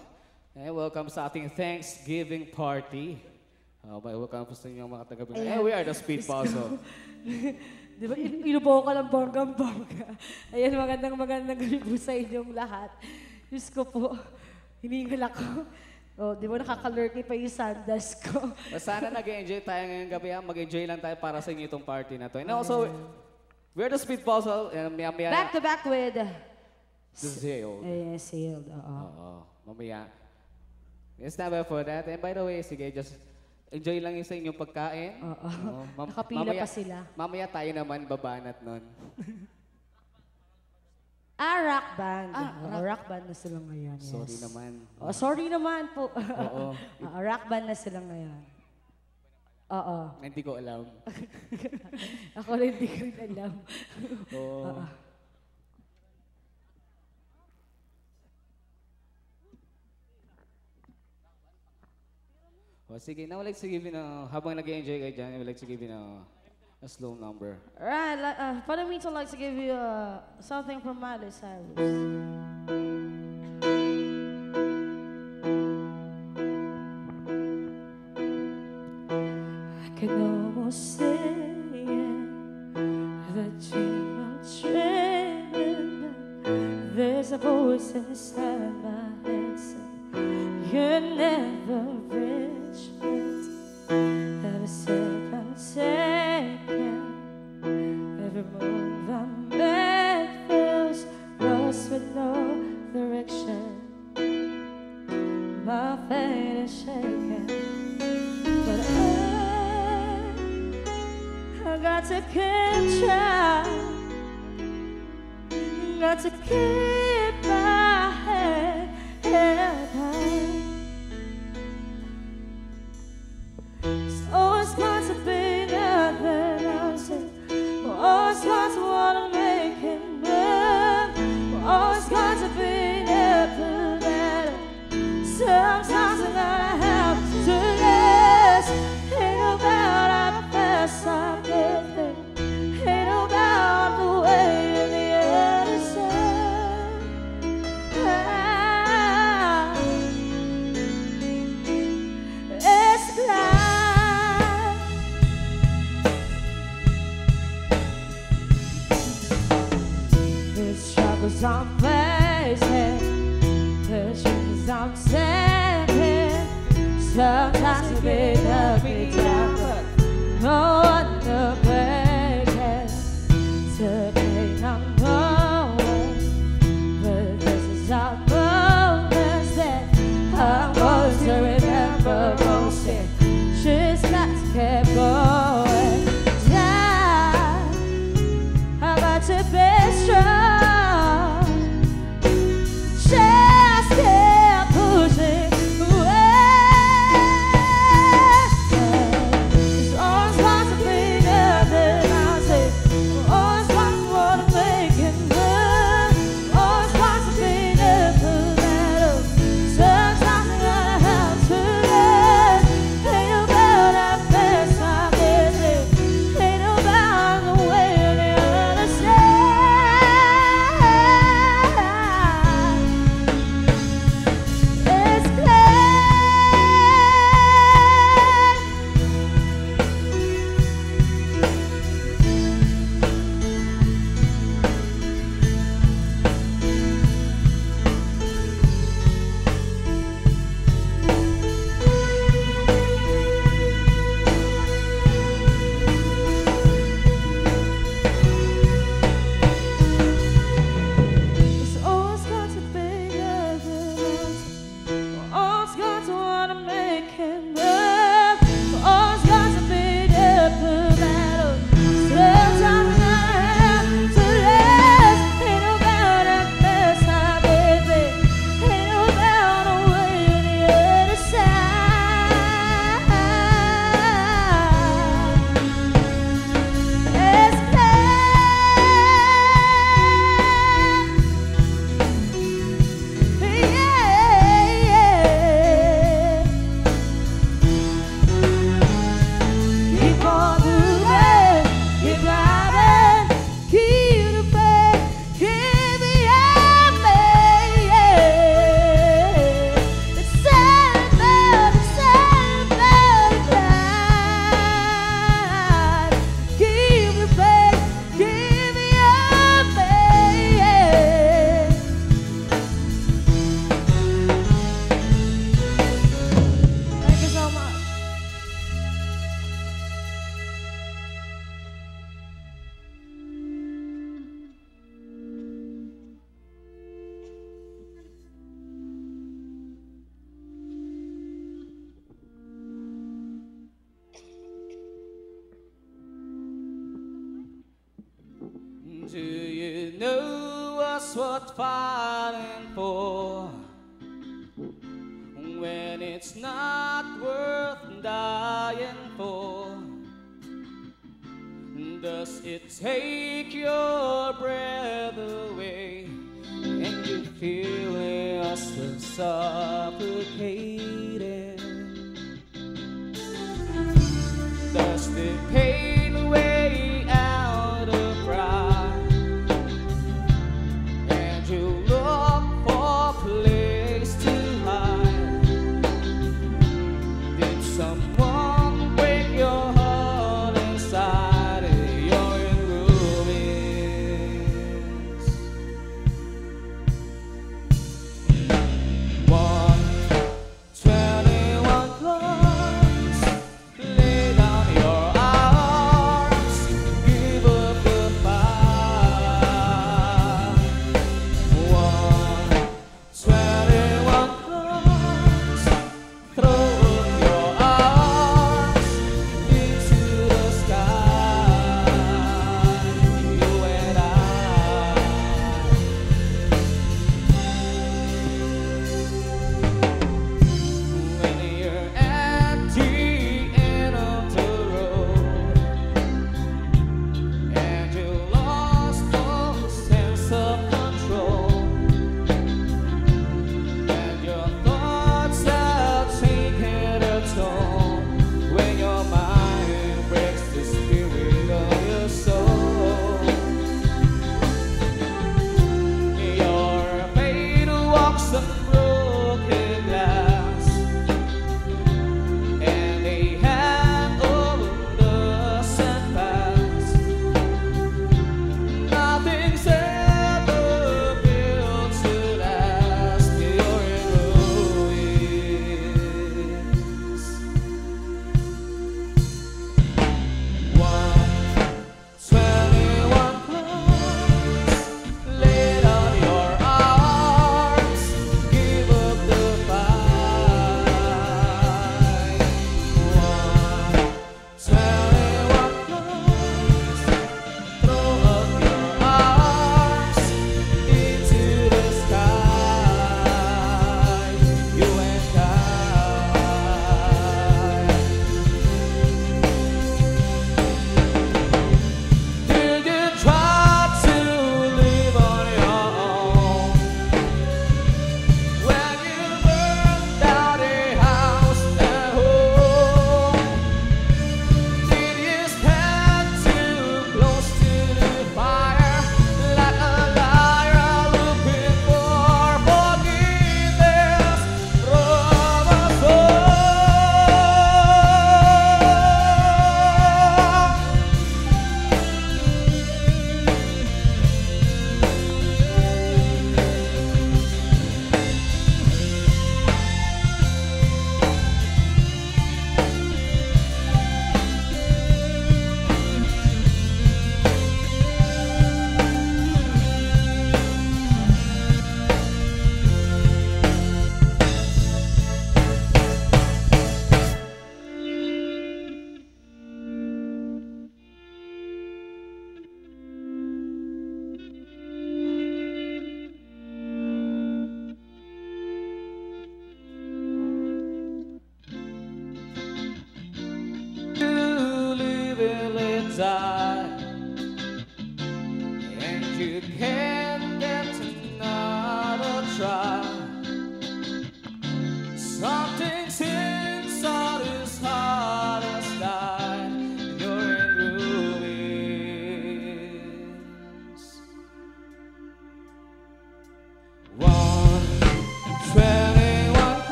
And welcome sa ating Thanksgiving party. Uh, welcome po sa inyong mga taga And we are the Speed Puzzle. Di ba? In- Inupo ka ng bonggang bongga. Ayan, magandang magandang gabi po sa inyong lahat. Diyos ko po, hiningal ako. Oh, di ba nakakalurky pa yung sandals ko. But sana nag-enjoy tayo ngayong gabi. ha. Mag-enjoy lang tayo para sa inyo itong party na to. And also, we're the Speed Puzzle. And maya maya Back to back with... Zale. Eh, sealed, oo. Oo, mamaya. It's never for that. And by the way, sige, just enjoy lang yung sa inyong pagkain. Oo. Oo, mam- Nakapila mamaya- pa sila. Mamaya tayo naman babanat nun. Ah, rock band. Ah, rock. band na sila ngayon. Yes. Sorry naman. Oh, sorry naman po. Oo. Ah, rock band na sila ngayon. Oo. Hindi ko alam. Ako rin hindi ko rin alam. Oo. Oh, sige, now like to give you na, habang nag-enjoy kayo dyan, I would like to give you na, a slow number. Alright, li- uh, for the meantime, I'd like to give you uh, something from Miley Cyrus. I can almost say that you're dreaming. There's a voice inside my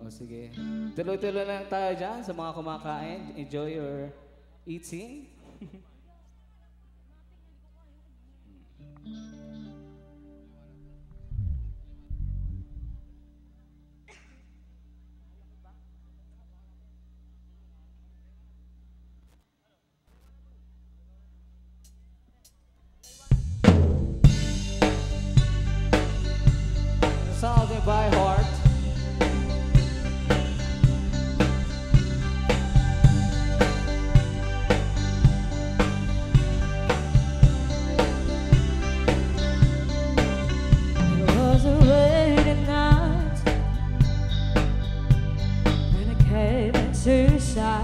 O sige. Tuloy-tuloy lang tayo dyan sa mga kumakain. Enjoy your eating. Solved by heart. to.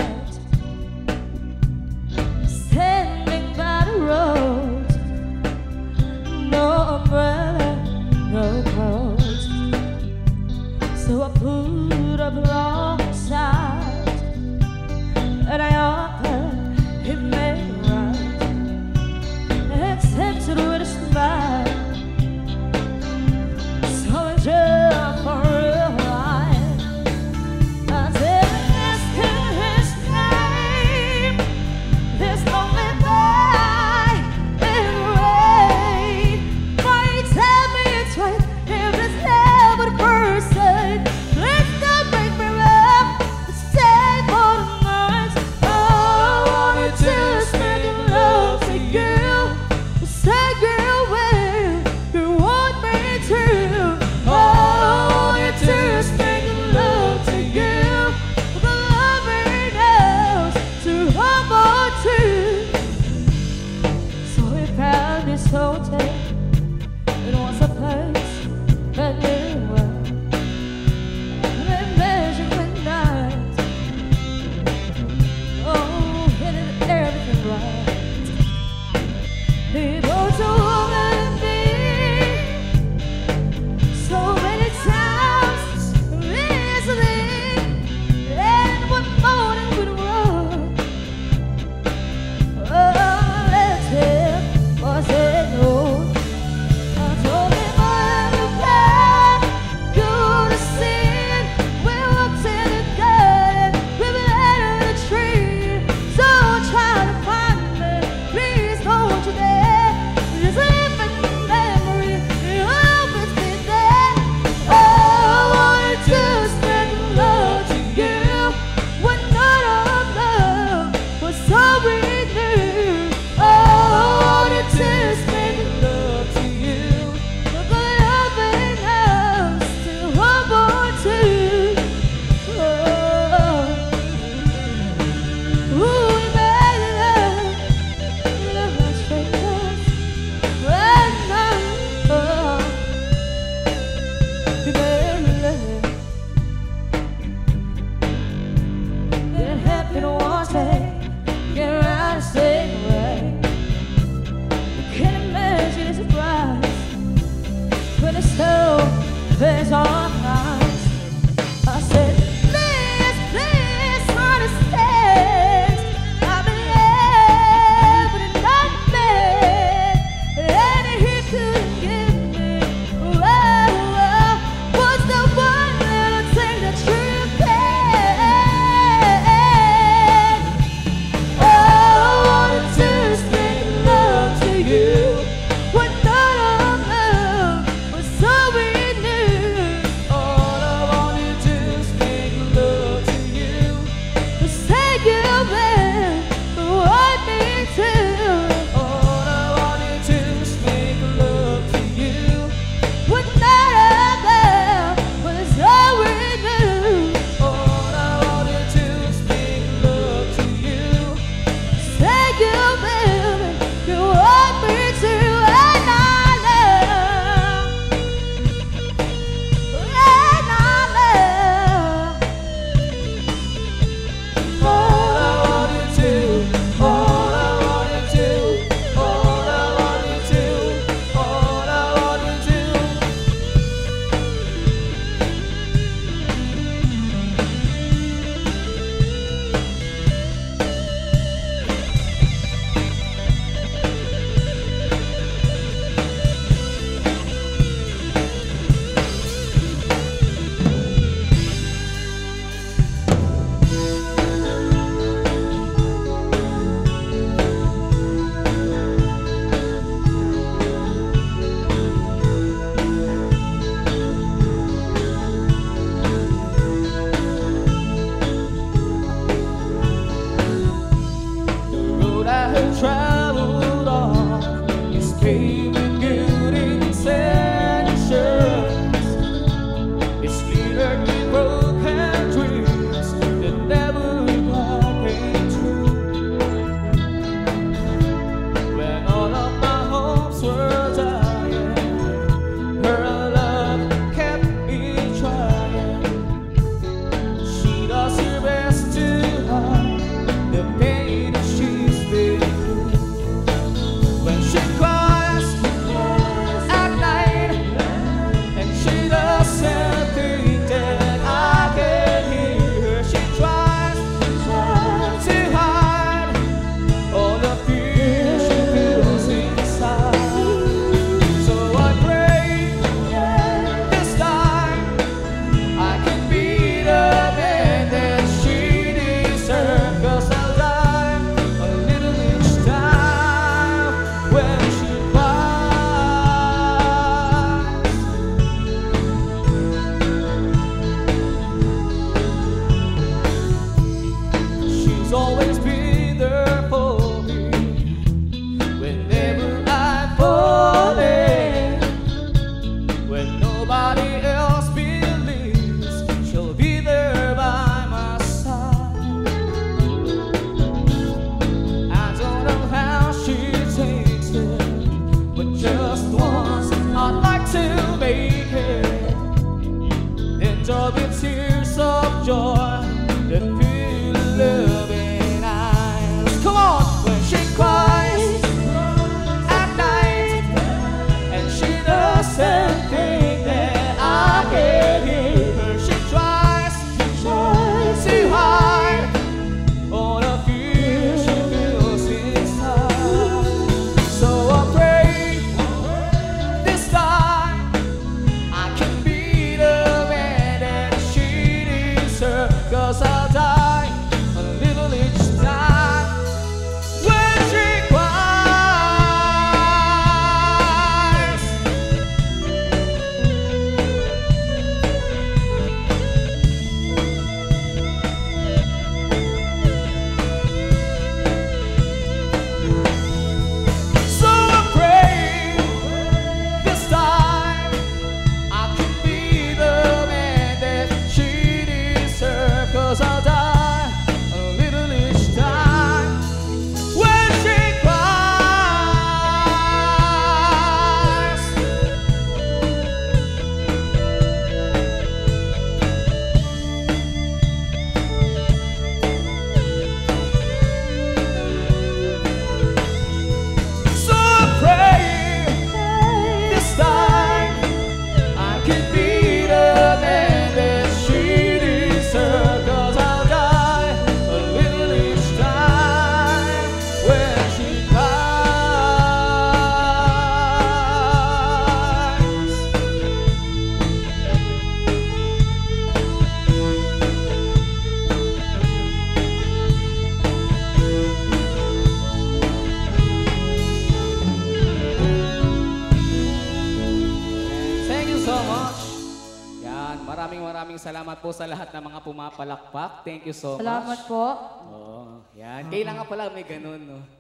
Po sa lahat ng mga pumapalakpak. Thank you so Salamat much. po. Oo, yan. Kailangan pala may ganun, no?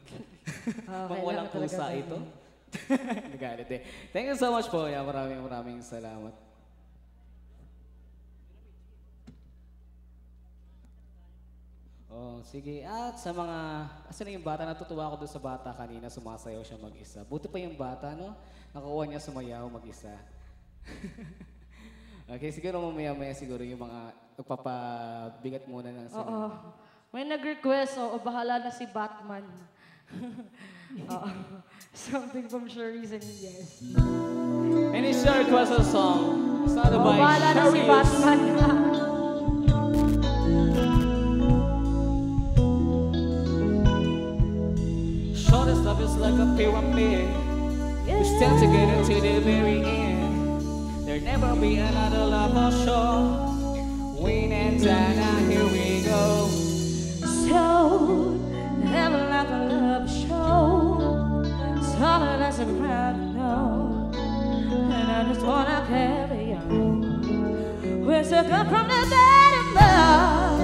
Ah, Pang walang pusa ito. Nagalit eh. Thank you so much po. Yan, maraming maraming salamat. Oh, sige. At sa mga... Asan na yung bata? Natutuwa ako doon sa bata kanina. Sumasayaw siya mag-isa. Buti pa yung bata, no? Nakuha niya sumayaw mag-isa. okay, siguro mamaya-maya siguro yung mga nagpapabigat muna ng Oo. May nag-request, oo, bahala na si Batman. Oo. Something from Cherise and yes. And it's your request a song. It's not Oo, by bahala na si Batman. Shortest love is like a pyramid. We stand together till the very end. There'll never be another love for sure. Win and now here we go. So, never like a love show. Something that's a crowd know. And I just wanna carry on. We're good from the bottom up.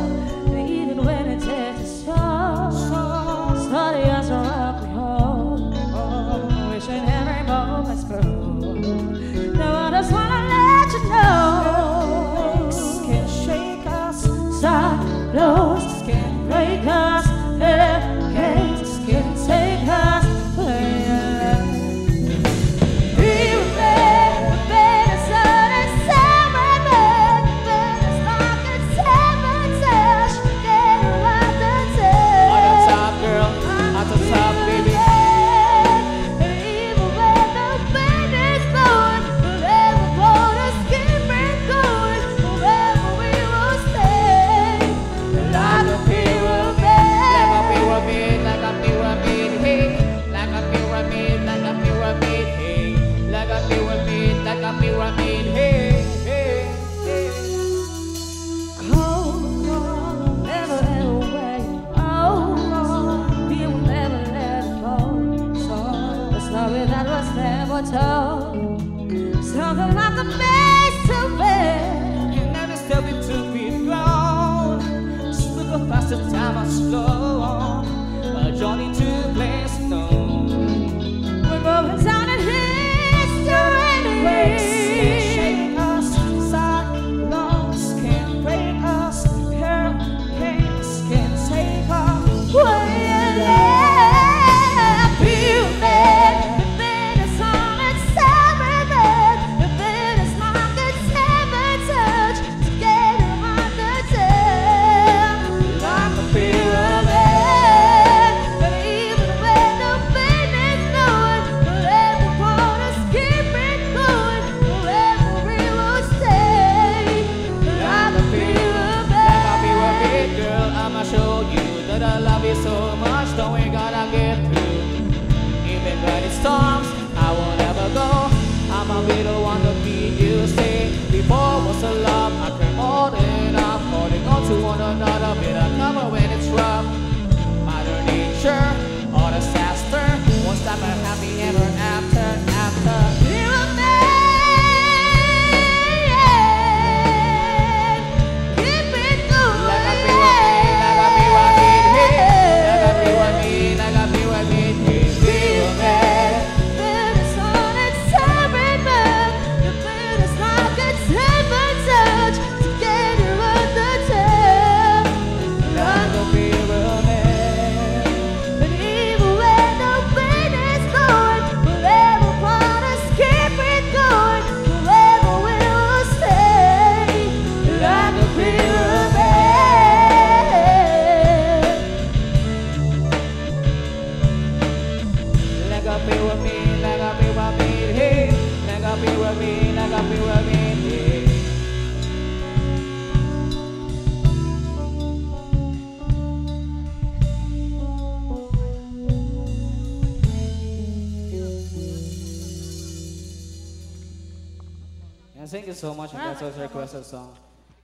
so much. And that's also requested song.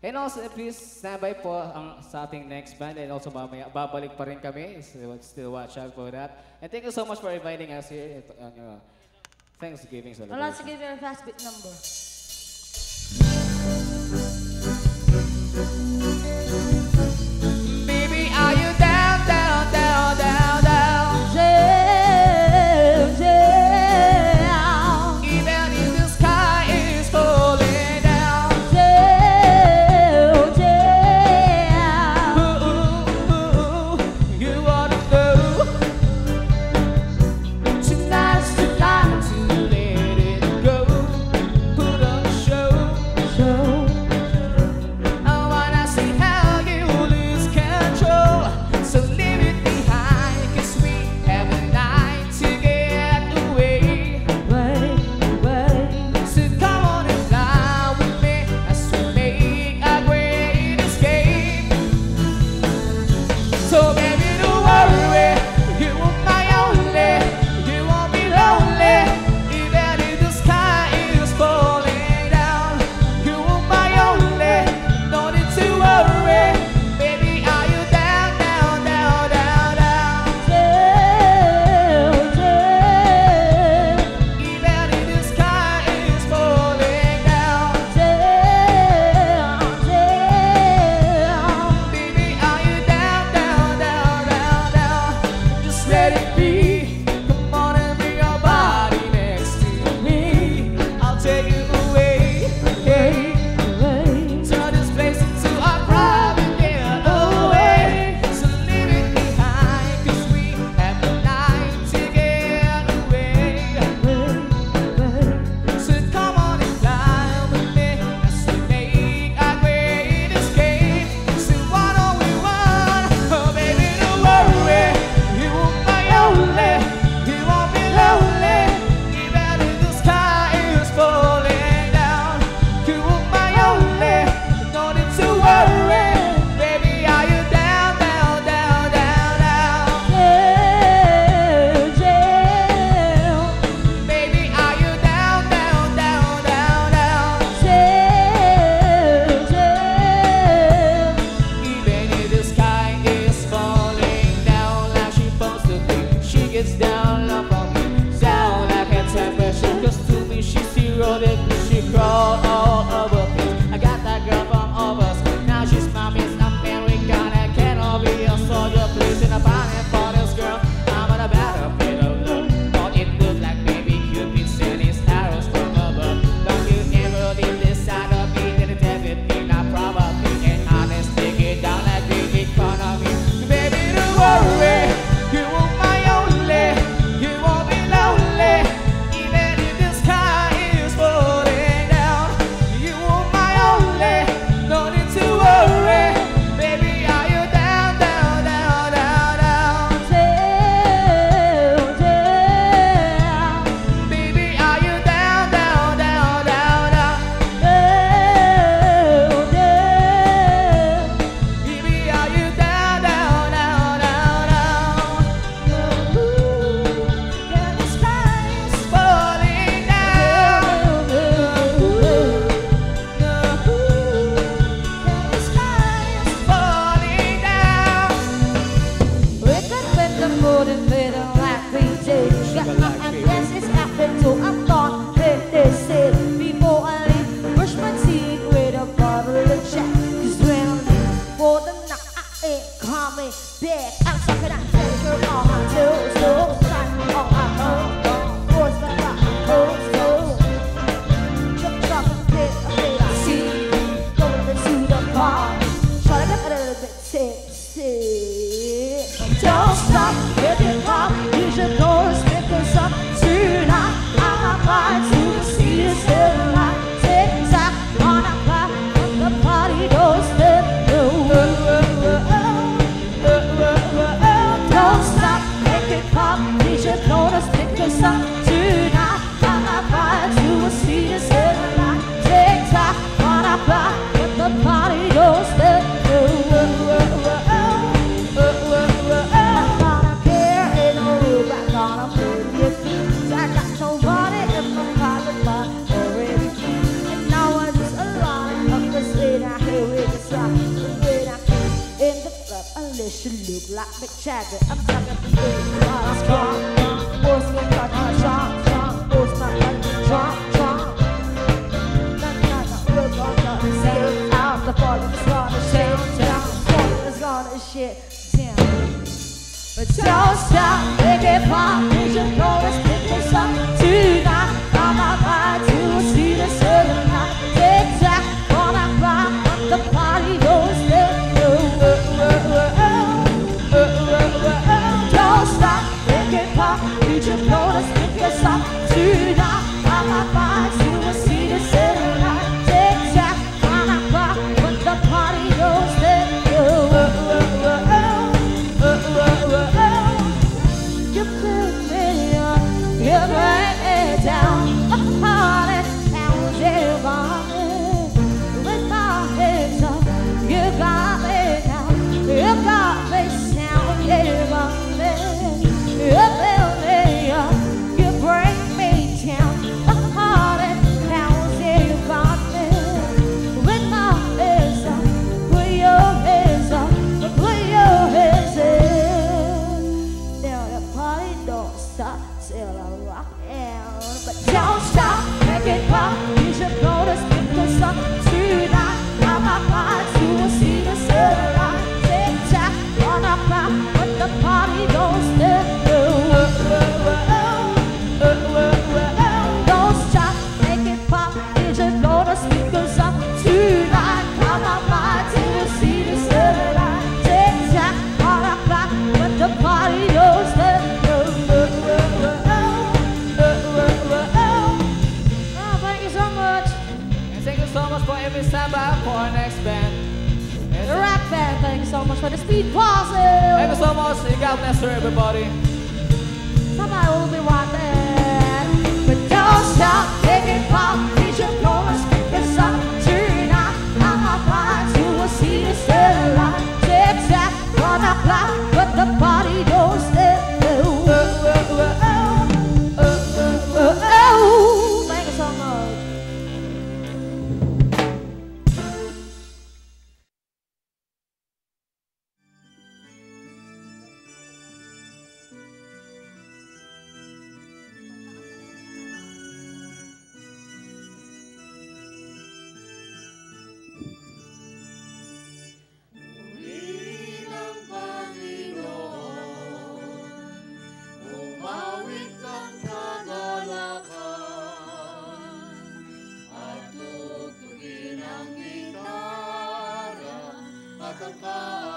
And also, eh, please stand by po ang, sa ating next band. And also, mamaya, babalik pa rin kami. So, eh, still watch out for that. And thank you so much for inviting us here at, on your Thanksgiving celebration. I'll also give you a fast bit number. Baby, are you down, down, down, down? Like Mick Jagger, I'm talking to you. At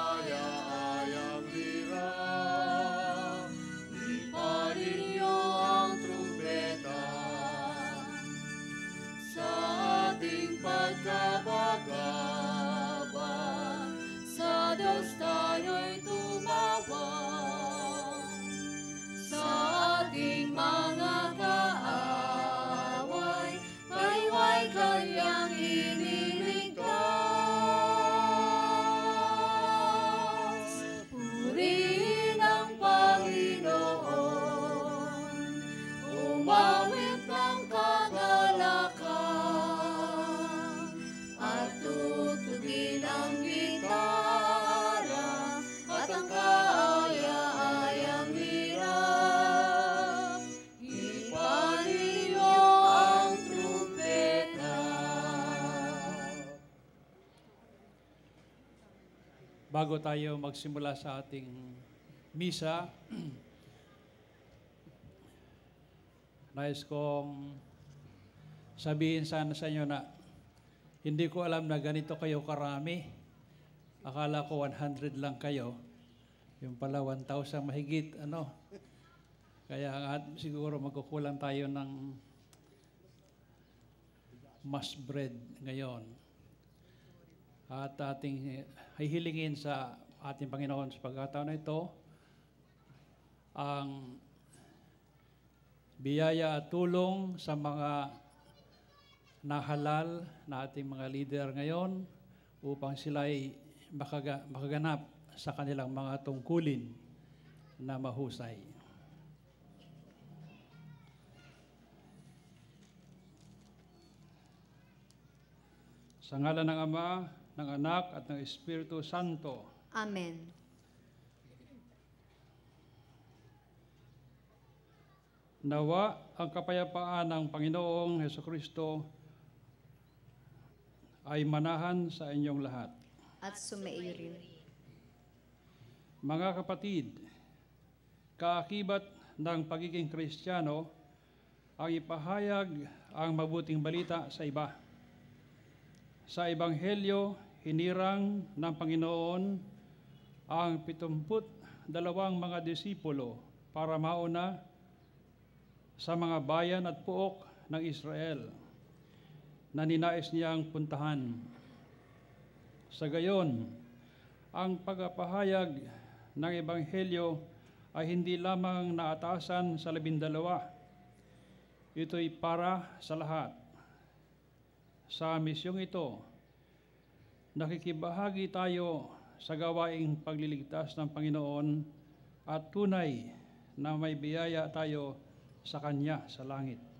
bago tayo magsimula sa ating misa, nais kong sabihin sana sa inyo na hindi ko alam na ganito kayo karami. Akala ko 100 lang kayo. Yung pala 1,000 mahigit, ano. Kaya siguro magkukulang tayo ng mas bread ngayon. At ating hihilingin sa ating Panginoon sa pagkataon na ito ang biyaya at tulong sa mga nahalal na ating mga leader ngayon upang sila ay makaga, makaganap sa kanilang mga tungkulin na mahusay. Sa ngalan ng Ama, ng Anak at ng Espiritu Santo, Amen. Nawa ang kapayapaan ng Panginoong Heso Kristo ay manahan sa inyong lahat. At sumaiyo rin. Mga kapatid, kaakibat ng pagiging Kristiyano ang ipahayag ang mabuting balita sa iba. Sa Ebanghelyo, hinirang ng Panginoon ang pitumput dalawang mga disipulo para mauna sa mga bayan at puok ng Israel na ninais niyang puntahan. Sa gayon, ang pagpapahayag ng Ebanghelyo ay hindi lamang naatasan sa labindalawa. Ito'y para sa lahat. Sa misyong ito, nakikibahagi tayo sa gawaing pagliligtas ng Panginoon at tunay na may biyaya tayo sa Kanya sa langit.